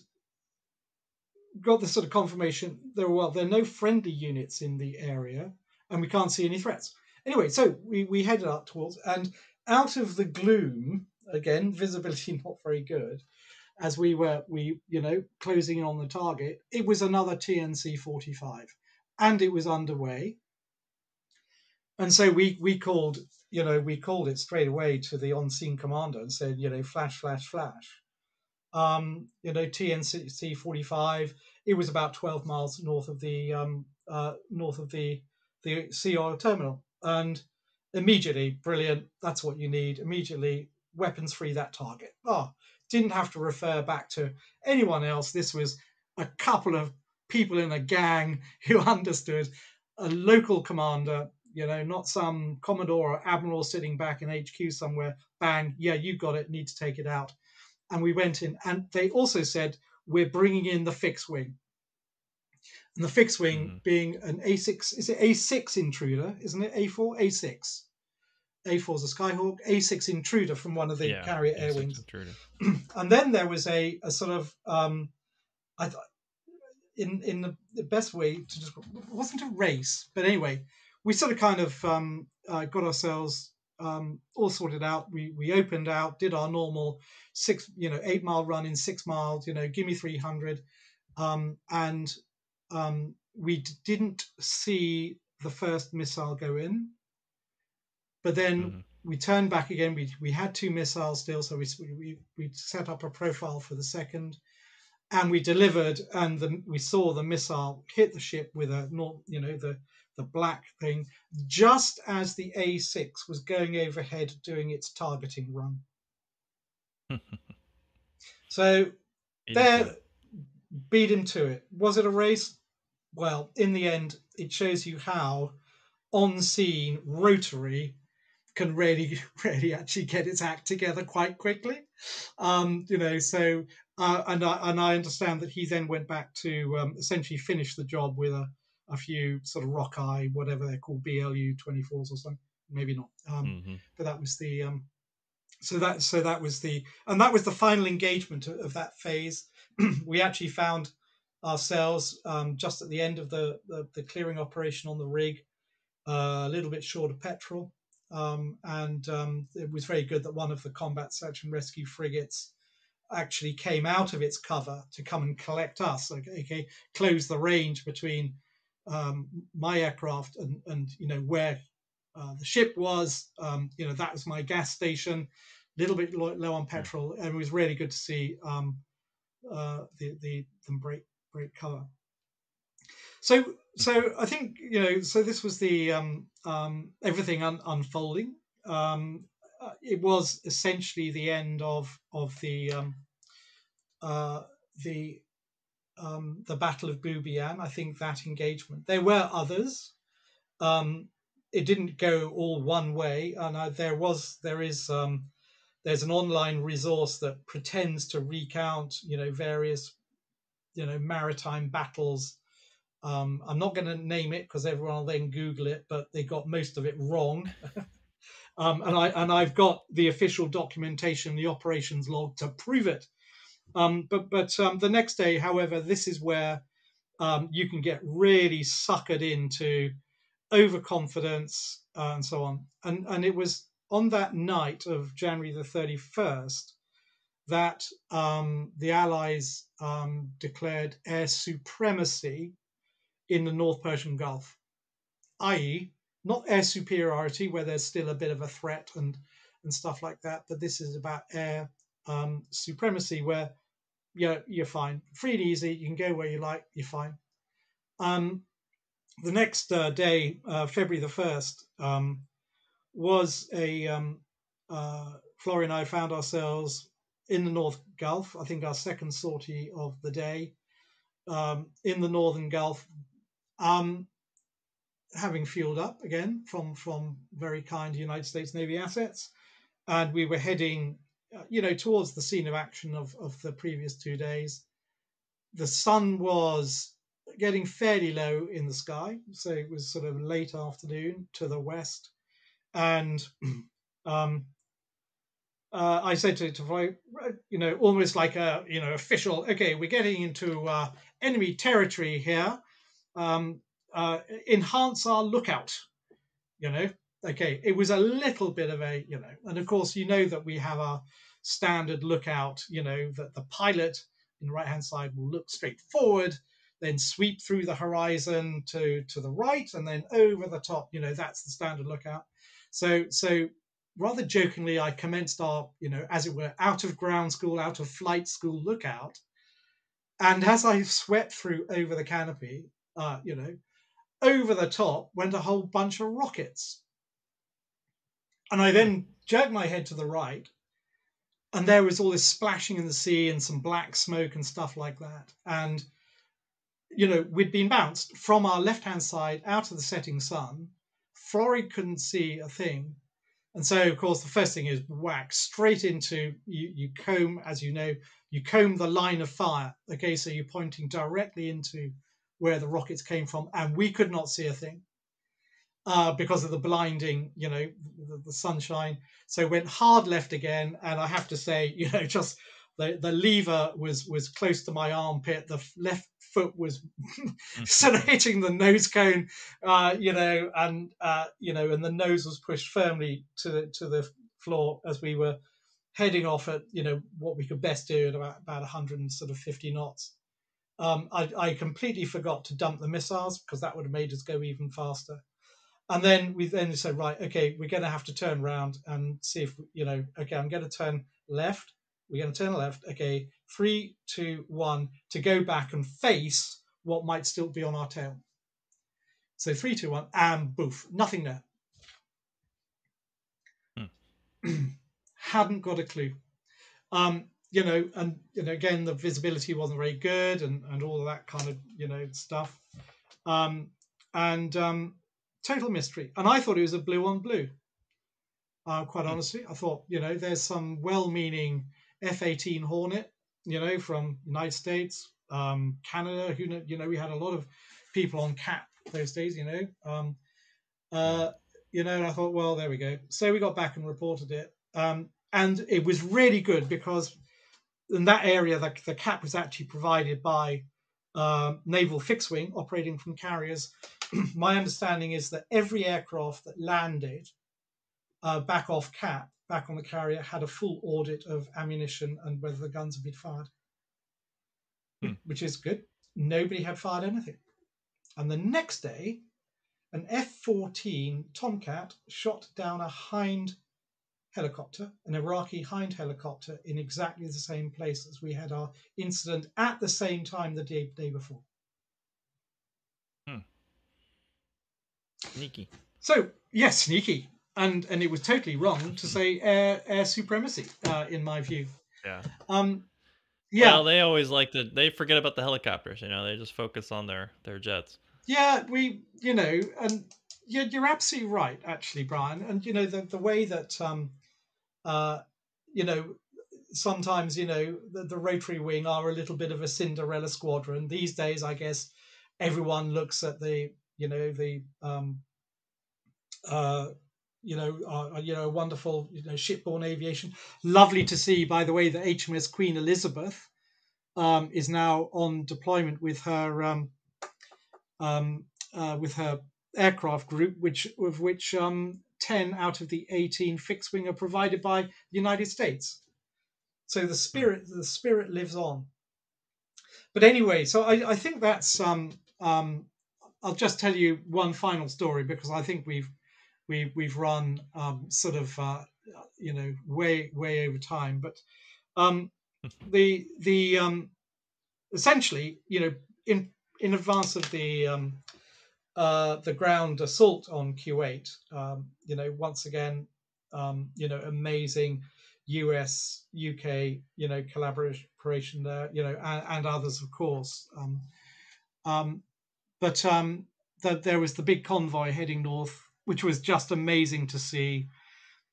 got the sort of confirmation there were, well there are no friendly units in the area and we can't see any threats anyway so we we headed up towards and out of the gloom again visibility not very good as we were we you know closing in on the target it was another tnc 45 and it was underway and so we we called you know we called it straight away to the on scene commander and said you know flash flash flash um, you know, TNC 45. It was about 12 miles north of the um, uh, north of the the sea oil terminal, and immediately, brilliant. That's what you need. Immediately, weapons free that target. Oh, didn't have to refer back to anyone else. This was a couple of people in a gang who understood a local commander. You know, not some commodore or admiral sitting back in HQ somewhere. Bang, yeah, you got it. Need to take it out and we went in and they also said we're bringing in the fixed wing and the fixed wing Mhm. being an a6 is it a6 intruder isn't it a4 a6 a4 is a skyhawk a6 intruder from one of the Yeah, carrier air wings and then there was a, a sort of um i thought in in the, the best way to just it wasn't a race but anyway we sort of kind of um uh, got ourselves um all sorted out. We we opened out did our normal six you know eight mile run in six miles you know give me 300 um and um we d- didn't see the first missile go in but then Mhm. we turned back again. We we had two missiles still, so we we we set up a profile for the second, and we delivered. And the, we saw the missile hit the ship with a you know the the black thing just as the A6 was going overhead doing its targeting run. So He there, beat him to it. Was it a race? Well, in the end, it shows you how on scene rotary can really, really actually get its act together quite quickly. Um, you know, so uh, and I and I understand that he then went back to um, essentially finish the job with a, a few sort of Rockeye, whatever they're called, BLU twenty fours or something. Maybe not. Um, Mhm. but that was the um so that so that was the and that was the final engagement of, of that phase we actually found ourselves um, just at the end of the, the the clearing operation on the rig uh, a little bit short of petrol um, and um, it was very good that one of the combat search and rescue frigates actually came out of its cover to come and collect us okay, okay close the range between um, my aircraft and and you know where uh, the ship was. Um, you know, that was my gas station. A little bit low, low on petrol, and it was really good to see um, uh, the the them break break cover. So so I think you know. So this was the um, um, everything un- unfolding. Um, uh, it was essentially the end of of the um, uh, the um, the Battle of Bubiyan. I think that engagement. There were others. Um, it didn't go all one way, and uh, there was there is there's an online resource that pretends to recount you know various you know maritime battles. Um, I'm not going to name it because everyone will then Google it, but they got most of it wrong. um, and I and I've got the official documentation, the operations log to prove it. Um, but but um, the next day, however, this is where um, you can get really suckered into overconfidence uh, and so on. And and it was on that night of January the thirty first that um, the Allies declared air supremacy in the North Persian Gulf, i.e., not air superiority, where there's still a bit of a threat and and stuff like that, but this is about air um, supremacy, where you're you're fine, free and easy, you can go where you like, you're fine. Um, the next uh, day, uh, February the first, um, was a um, uh, and I found ourselves in the North Gulf. I think our second sortie of the day um, in the Northern Gulf, um, having fueled up again from from very kind United States Navy assets, and we were heading, uh, you know, towards the scene of action of of the previous two days. The sun was getting fairly low in the sky, so it was sort of late afternoon to the west, and um, uh, I said to, to you know, almost like a you know official. Okay, we're getting into uh, enemy territory here. Um, uh, enhance our lookout. You know, okay, it was a little bit of a you know, and of course you know that we have our standard lookout. You know that the pilot in the right hand side will look straight forward, then sweep through the horizon to to the right, and then over the top. You know that's the standard lookout. So so rather jokingly, I commenced our, you know, as it were, out of ground school, out of flight school lookout. And as I swept through over the canopy, uh, you know, over the top went a whole bunch of rockets. And I then jerked my head to the right, and there was all this splashing in the sea and some black smoke and stuff like that. And, you know, we'd been bounced from our left hand side out of the setting sun. Florrie couldn't see a thing and so, of course, the first thing is whack straight into you. You comb, as you know, you comb the line of fire. Okay, so you're pointing directly into where the rockets came from, and we could not see a thing uh, because of the blinding, you know, the, the sunshine. So went hard left again, and I have to say, you know, just the, the lever was was close to my armpit. The left foot was mm-hmm. sort of hitting the nose cone, uh, you know, and uh, you know, and the nose was pushed firmly to the, to the floor as we were heading off at you know what we could best do at about about 150 knots. Um, I, I completely forgot to dump the missiles because that would have made us go even faster. And then we then said, right, okay, we're going to have to turn around and see if you know. Okay, I'm going to turn left we're going to turn left. Okay, three, two, one, to go back and face what might still be on our tail. So three, two, one, and boof, nothing there. Hmm. Hadn't got a clue. Um, you know, and you know, again, the visibility wasn't very good, and and all of that kind of you know stuff. Um, and um, total mystery. And I thought it was a blue on blue. Uh, quite hmm. honestly, I thought you know, there's some well-meaning F-18 Hornet, you know, from United States, um, Canada. Who you know, we had a lot of people on CAP those days. You know, um, uh, you know, and I thought, well, there we go. So we got back and reported it, um, and it was really good because in that area, the, the CAP was actually provided by um, naval fixed wing operating from carriers. My understanding is that every aircraft that landed uh, back off CAP back on the carrier had a full audit of ammunition and whether the guns had been fired, hmm. which is good. Nobody had fired anything. And the next day, an F 14 Tomcat shot down a Hind helicopter, an Iraqi Hind helicopter, in exactly the same place as we had our incident at the same time the day, day before. Hmm. Sneaky. So, yes, sneaky and and it was totally wrong to say air air supremacy uh, in my view. Yeah. Um. Yeah. Well, they always like to. They forget about the helicopters. You know, they just focus on their their jets. Yeah, we. You know, and you're you're absolutely right, actually, Brian. And you know the the way that um, uh, you know, sometimes you know the, the rotary wing are a little bit of a Cinderella squadron these days. I guess everyone looks at the you know the um, uh, you know, uh, you know, wonderful, you know, shipborne aviation. Lovely to see, by the way, that HMS Queen Elizabeth um, is now on deployment with her um, um, uh, with her aircraft group, which of which um, ten out of the eighteen fixed wing are provided by the United States. So the spirit, the spirit lives on. But anyway, so I, I think that's. Um, um, I'll just tell you one final story because I think we've we we've run um, sort of uh, you know way way over time. But um, the the um, essentially you know in in advance of the um, uh, the ground assault on Kuwait, um, you know once again um, you know amazing US UK you know collaboration there you know and, and others of course. Um, um, but um, that there was the big convoy heading north which was just amazing to see.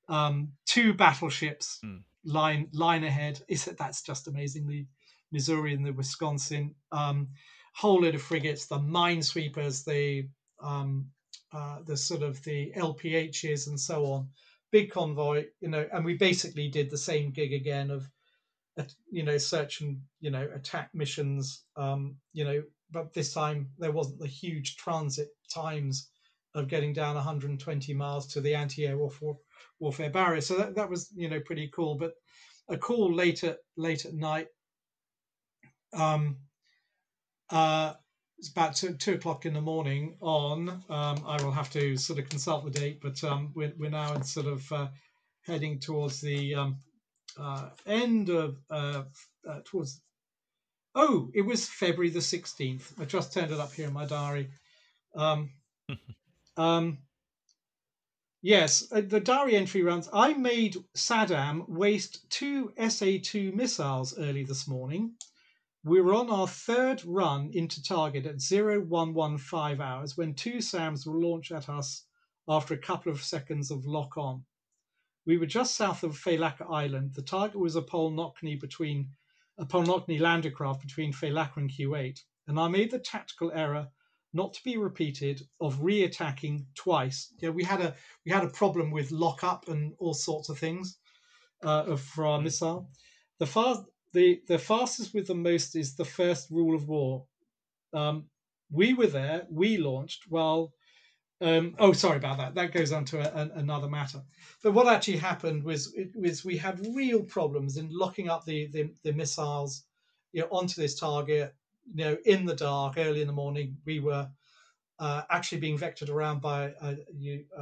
Um, two battleships Mm. line line ahead. Is that that's just amazing. The Missouri and the Wisconsin, um, whole load of frigates, the minesweepers, the um, uh, the sort of the LPHs and so on. Big convoy, you know, and we basically did the same gig again of, uh, you know, search and you know attack missions. Um, you know, but this time there wasn't the huge transit times of getting down 120 miles to the anti-air warfare, warfare barrier. So that, that was you know pretty cool. But a call later late at night. Um, uh, it's about two, two o'clock in the morning. On um, I will have to sort of consult the date, but um, we're we're now in sort of uh, heading towards the um, uh, end of uh, uh, towards. Oh, it was February the 16th. I just turned it up here in my diary. Um, um, yes, uh, the diary entry runs. I made Saddam waste two SA 2 missiles early this morning. We were on our third run into target at 0115 hours when two SAMs were launched at us after a couple of seconds of lock on. We were just south of Failaka Island. The target was a Polnocny between a Polnocny landercraft between Failaka and Kuwait, and I made the tactical error not to be repeated of re-attacking twice. Yeah, we had a we had a problem with lock up and all sorts of things uh, of- for our missile. The fast the the fastest with the most is the first rule of war. Um, we were there. We launched. Well, um, oh, sorry about that. That goes on to a, an another matter. But what actually happened was it was we had real problems in locking up the the, the missiles, you know, onto this target. You know, in the dark, early in the morning, we were uh, actually being vectored around by a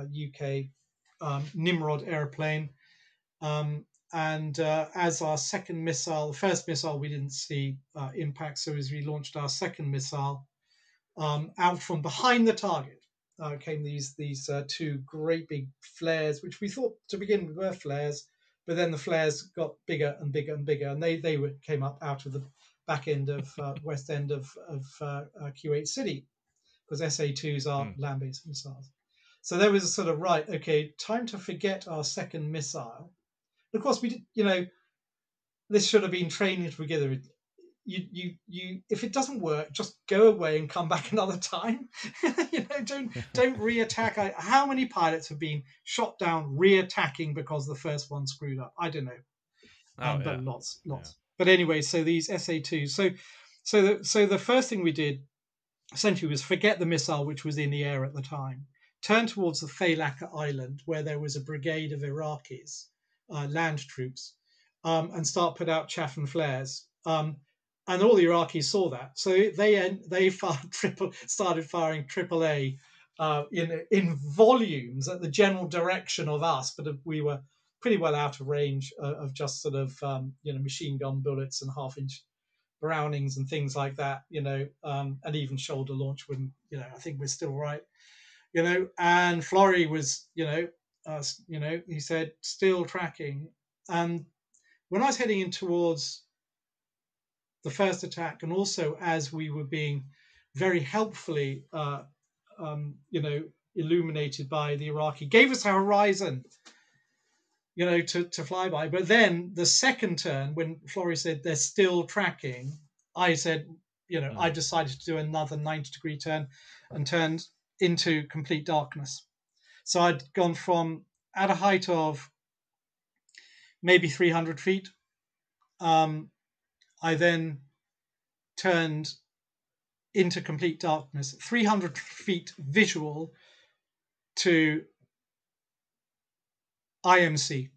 UK um, Nimrod airplane. Um, and uh, as our second missile, the first missile we didn't see uh, impact, so as we launched our second missile um, out from behind the target, uh, came these these uh, two great big flares, which we thought to begin with were flares, but then the flares got bigger and bigger and bigger, and they they were, came up out of the back end of uh, west end of of uh, uh, Kuwait City, because SA2s are Hmm. land-based missiles. So there was a sort of right, okay, time to forget our second missile. Of course, we did, you know, this should have been training together. You, you, you. If it doesn't work, just go away and come back another time. you know, don't don't re-attack. I, how many pilots have been shot down re-attacking because the first one screwed up? I don't know Oh, um, yeah. but lots, lots. But anyway, so these SA2s. So, so the so the first thing we did essentially was forget the missile which was in the air at the time, turn towards the Failaka Island where there was a brigade of Iraqis, uh, land troops, um, and start put out chaff and flares. Um, and all the Iraqis saw that, so they they fired triple started firing triple A uh, in in volumes at the general direction of us, but we were pretty well out of range uh, of just sort of um, you know machine gun bullets and half inch Brownings and things like that, you know, um, and even shoulder launch wouldn't, you know, I think we're still right, you know. And Florrie was, you know, uh, you know, he said still tracking. And when I was heading in towards the first attack, and also as we were being very helpfully, uh, um, you know, illuminated by the Iraqi, gave us a horizon you know, to, to fly by. But then the second turn, when Florrie said they're still tracking, I said, you know, I decided to do another 90 degree turn and turned into complete darkness. So I'd gone from at a height of maybe 300 feet. Um, I then turned into complete darkness, 300 feet visual to IMC,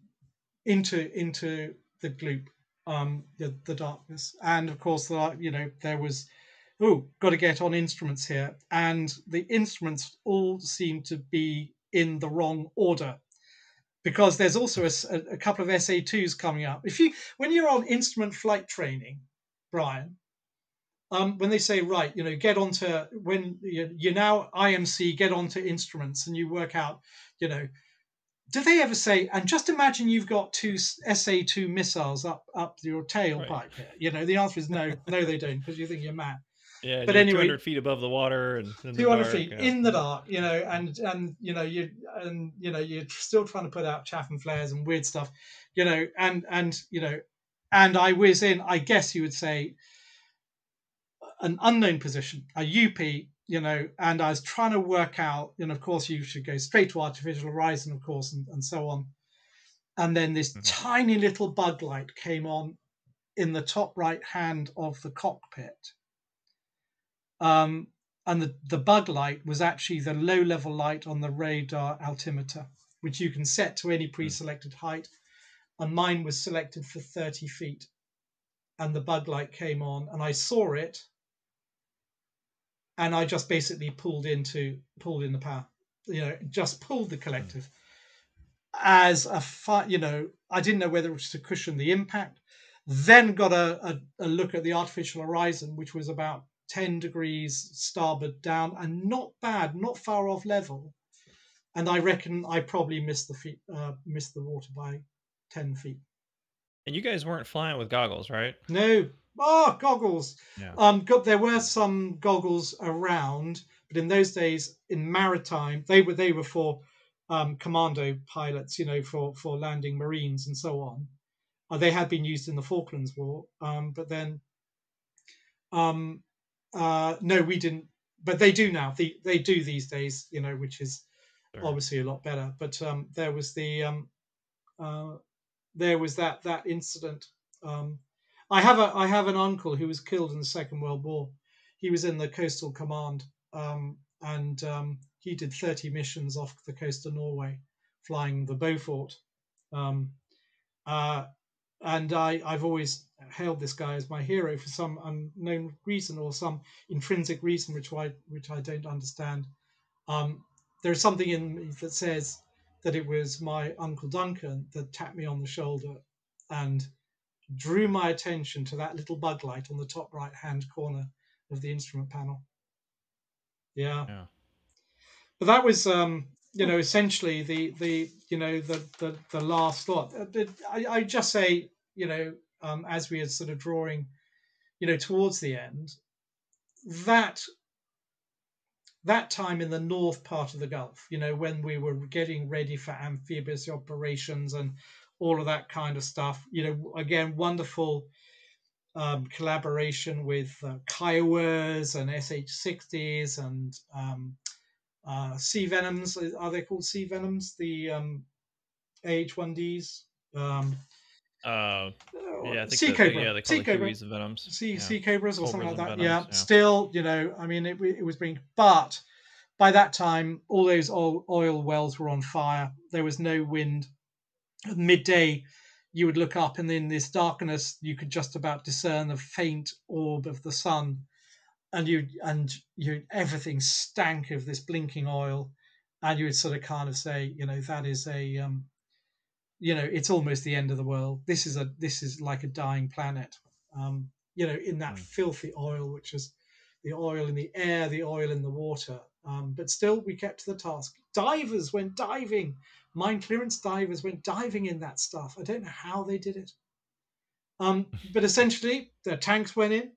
into into the gloop, um, the the darkness, and of course, the, you know, there was, oh, got to get on instruments here, and the instruments all seemed to be in the wrong order because there's also a, a, couple of SA2s coming up. If you when you're on instrument flight training, Brian, um, when they say right, you know, get onto when you, you're now IMC, get onto instruments, and you work out, you know, do they ever say? And just imagine you've got two SA2 missiles up up your tailpipe. Right. You know, the answer is no, no, they don't, because you think you're mad. Yeah, but anyway, 200 feet above the water and 200 feet yeah. in the dark, you know, and and you know you and you know you're still trying to put out chaff and flares and weird stuff, you know, and and you know, and I was in, I guess you would say, an unknown position, a UP, you know, and I was trying to work out, and of course you should go straight to artificial horizon, of course, and, and so on, and then this mm-hmm. tiny little bug light came on in the top right hand of the cockpit um, and the, the bug light was actually the low level light on the radar altimeter, which you can set to any pre selected height. And mine was selected for 30 feet. And the bug light came on, and I saw it. And I just basically pulled into pulled in the power, you know, just pulled the collective as a fi- you know, I didn't know whether it was to cushion the impact. Then got a, a, a look at the artificial horizon, which was about 10 degrees starboard down and not bad, not far off level. And I reckon I probably missed the feet, uh, missed the water by 10 feet. And you guys weren't flying with goggles, right? No. Oh, goggles. Yeah. Um, got, there were some goggles around, but in those days in maritime, they were they were for um, commando pilots, you know, for for landing marines and so on. Uh, they had been used in the Falklands War, um, but then um, uh, no, we didn't, but they do now. The, they do these days, you know, which is sure. obviously a lot better. But um, there was the um, uh, there was that that incident. Um, I have a I have an uncle who was killed in the Second World War. He was in the Coastal Command, um, and um, he did 30 missions off the coast of Norway, flying the Beaufort. Um, uh, and I, I've always hailed this guy as my hero for some unknown reason or some intrinsic reason which I which I don't understand. Um, there is something in me that says that it was my uncle Duncan that tapped me on the shoulder and drew my attention to that little bug light on the top right hand corner of the instrument panel. Yeah. yeah. But that was um, you know essentially the the you know the the, the last lot. Uh, I, I just say you know um, as we are sort of drawing, you know, towards the end, that that time in the north part of the Gulf, you know, when we were getting ready for amphibious operations and all of that kind of stuff, you know, again, wonderful um, collaboration with uh, Kiowas and SH60s and um, uh, Sea Venoms. Are they called Sea Venoms? The um, AH1Ds. Um, uh, yeah, I think sea cobra. yeah, they call sea cobra. the venoms. Sea, yeah. sea cobras or Cobras something like that. Venoms, yeah. yeah. Still, you know, I mean, it, it was being, but by that time, all those oil, oil wells were on fire. There was no wind. At midday, you would look up, and in this darkness, you could just about discern the faint orb of the sun, and you and you everything stank of this blinking oil, and you would sort of kind of say, you know, that is a um, you know it's almost the end of the world. This is a this is like a dying planet. Um, you know in that mm. filthy oil which is the oil in the air the oil in the water. Um, but still we kept to the task. Divers went diving. Mine clearance divers went diving in that stuff. I don't know how they did it. Um, but essentially their tanks went in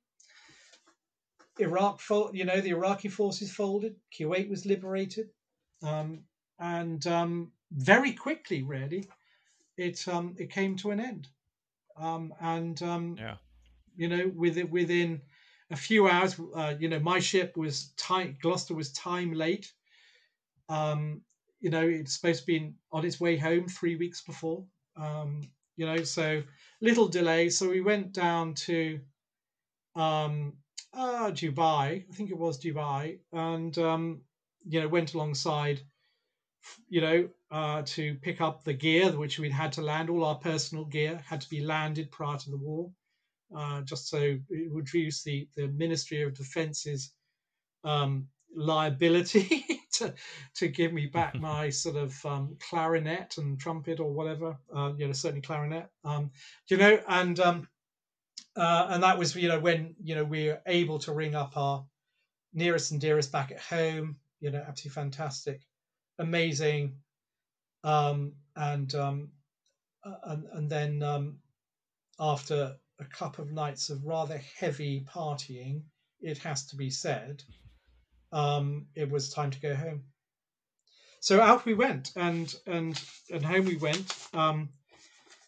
iraq you know the iraqi forces folded kuwait was liberated um, and um, very quickly really it um it came to an end, um and um yeah, you know within within a few hours, uh, you know my ship was time Gloucester was time late. Um, you know, it's supposed to be on its way home three weeks before. Um, you know, so little delay. So we went down to um, uh, Dubai, I think it was Dubai, and um, you know went alongside, you know, uh, to pick up the gear which we'd had to land. All our personal gear had to be landed prior to the war, uh, just so it would reduce the the Ministry of Defence's um, liability to to give me back my sort of um, clarinet and trumpet or whatever. Uh, you know, certainly clarinet. Um, you know, and um, uh, and that was you know when you know we were able to ring up our nearest and dearest back at home. You know, absolutely fantastic, amazing, um, and um, and and then um, after a couple of nights of rather heavy partying, it has to be said, um, it was time to go home. So out we went, and and and home we went. Um,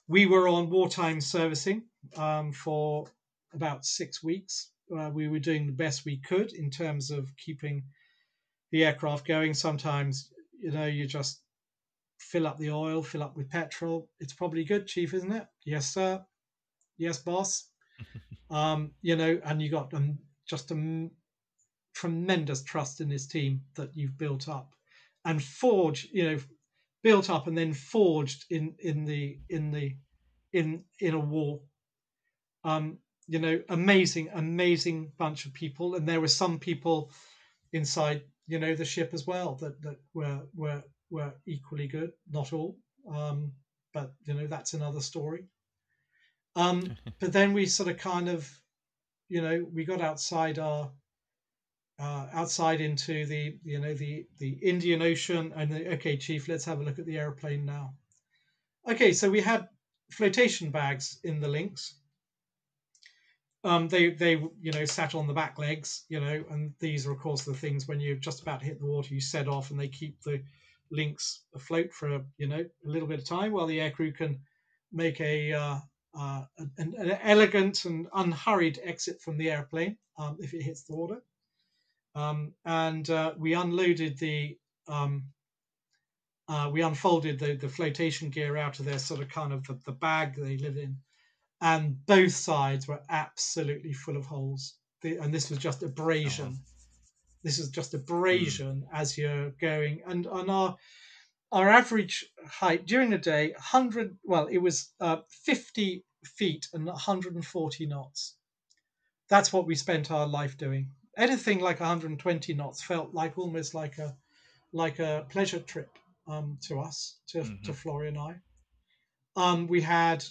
we were on wartime servicing um, for about six weeks. Uh, we were doing the best we could in terms of keeping the aircraft going. Sometimes, you know, you just fill up the oil, fill up with petrol. It's probably good, Chief, isn't it? Yes, sir. Yes, boss. um, you know, and you got um, just a m- tremendous trust in this team that you've built up and forged, you know, built up and then forged in in the in the in in a war um, you know, amazing, amazing bunch of people, and there were some people inside, you know, the ship as well that that were were were equally good. Not all, um, but you know, that's another story. Um, but then we sort of kind of, you know, we got outside our uh, outside into the you know the the Indian Ocean and the, okay, Chief, let's have a look at the airplane now. Okay, so we had flotation bags in the Lynx um, they they you know sat on the back legs, you know, and these are of course the things when you're just about to hit the water, you set off, and they keep the Lynx afloat for a you know a little bit of time while the aircrew can make a uh, uh, an, an, elegant and unhurried exit from the airplane um, if it hits the water. Um, and uh, we unloaded the um, uh, we unfolded the, the flotation gear out of their sort of kind of the, the bag they live in and both sides were absolutely full of holes. The, and this was just abrasion. Oh. This is just abrasion mm. as you're going. And on our our average height during the day, 100, well, it was uh, 50 feet and 140 knots. That's what we spent our life doing. Anything like 120 knots felt like almost like a like a pleasure trip um, to us, to, mm-hmm. to Florrie and I. Um, we had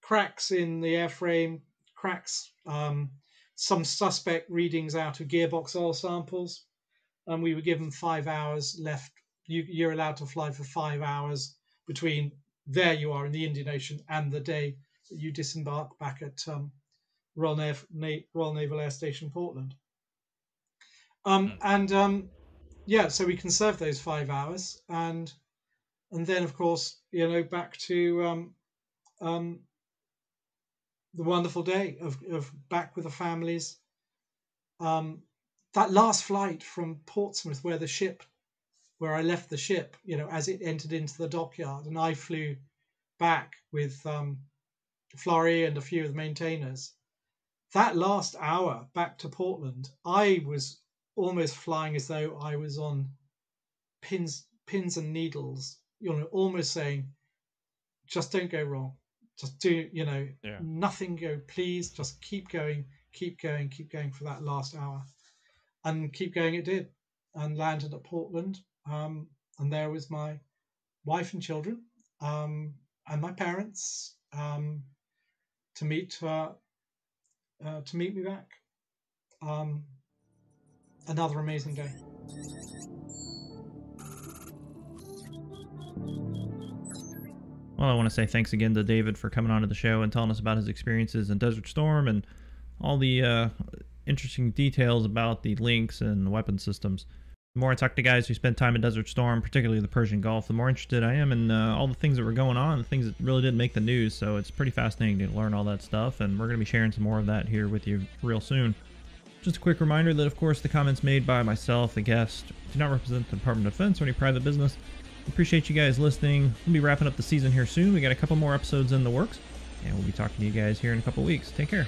cracks in the airframe, cracks, um, some suspect readings out of gearbox oil samples, and we were given five hours left. You, you're allowed to fly for five hours between there you are in the Indian Ocean and the day that you disembark back at um, Royal, Nav- Na- Royal, Naval Air Station Portland. Um, hmm. and um, yeah, so we conserved those five hours, and and then of course you know back to um, um, the wonderful day of, of back with the families. Um, that last flight from Portsmouth, where the ship, where I left the ship, you know, as it entered into the dockyard, and I flew back with um, Florrie and a few of the maintainers. That last hour back to Portland, I was almost flying as though I was on pins, pins and needles. You know, almost saying, "Just don't go wrong just do you know yeah. nothing go please just keep going keep going keep going for that last hour. And keep going it did and landed at portland um, and there was my wife and children um, and my parents um, to meet uh, uh, to meet me back. Um, another amazing day Well, I want to say thanks again to David for coming on to the show and telling us about his experiences in Desert Storm and all the uh, interesting details about the Lynx and weapon systems. The more I talk to guys who spend time in Desert Storm, particularly the Persian Gulf, the more interested I am in uh, all the things that were going on, the things that really didn't make the news. So it's pretty fascinating to learn all that stuff, and we're going to be sharing some more of that here with you real soon. Just a quick reminder that, of course, the comments made by myself, the guest, do not represent the Department of Defense or any private business Appreciate you guys listening. We'll be wrapping up the season here soon. We got a couple more episodes in the works, and we'll be talking to you guys here in a couple weeks. Take care.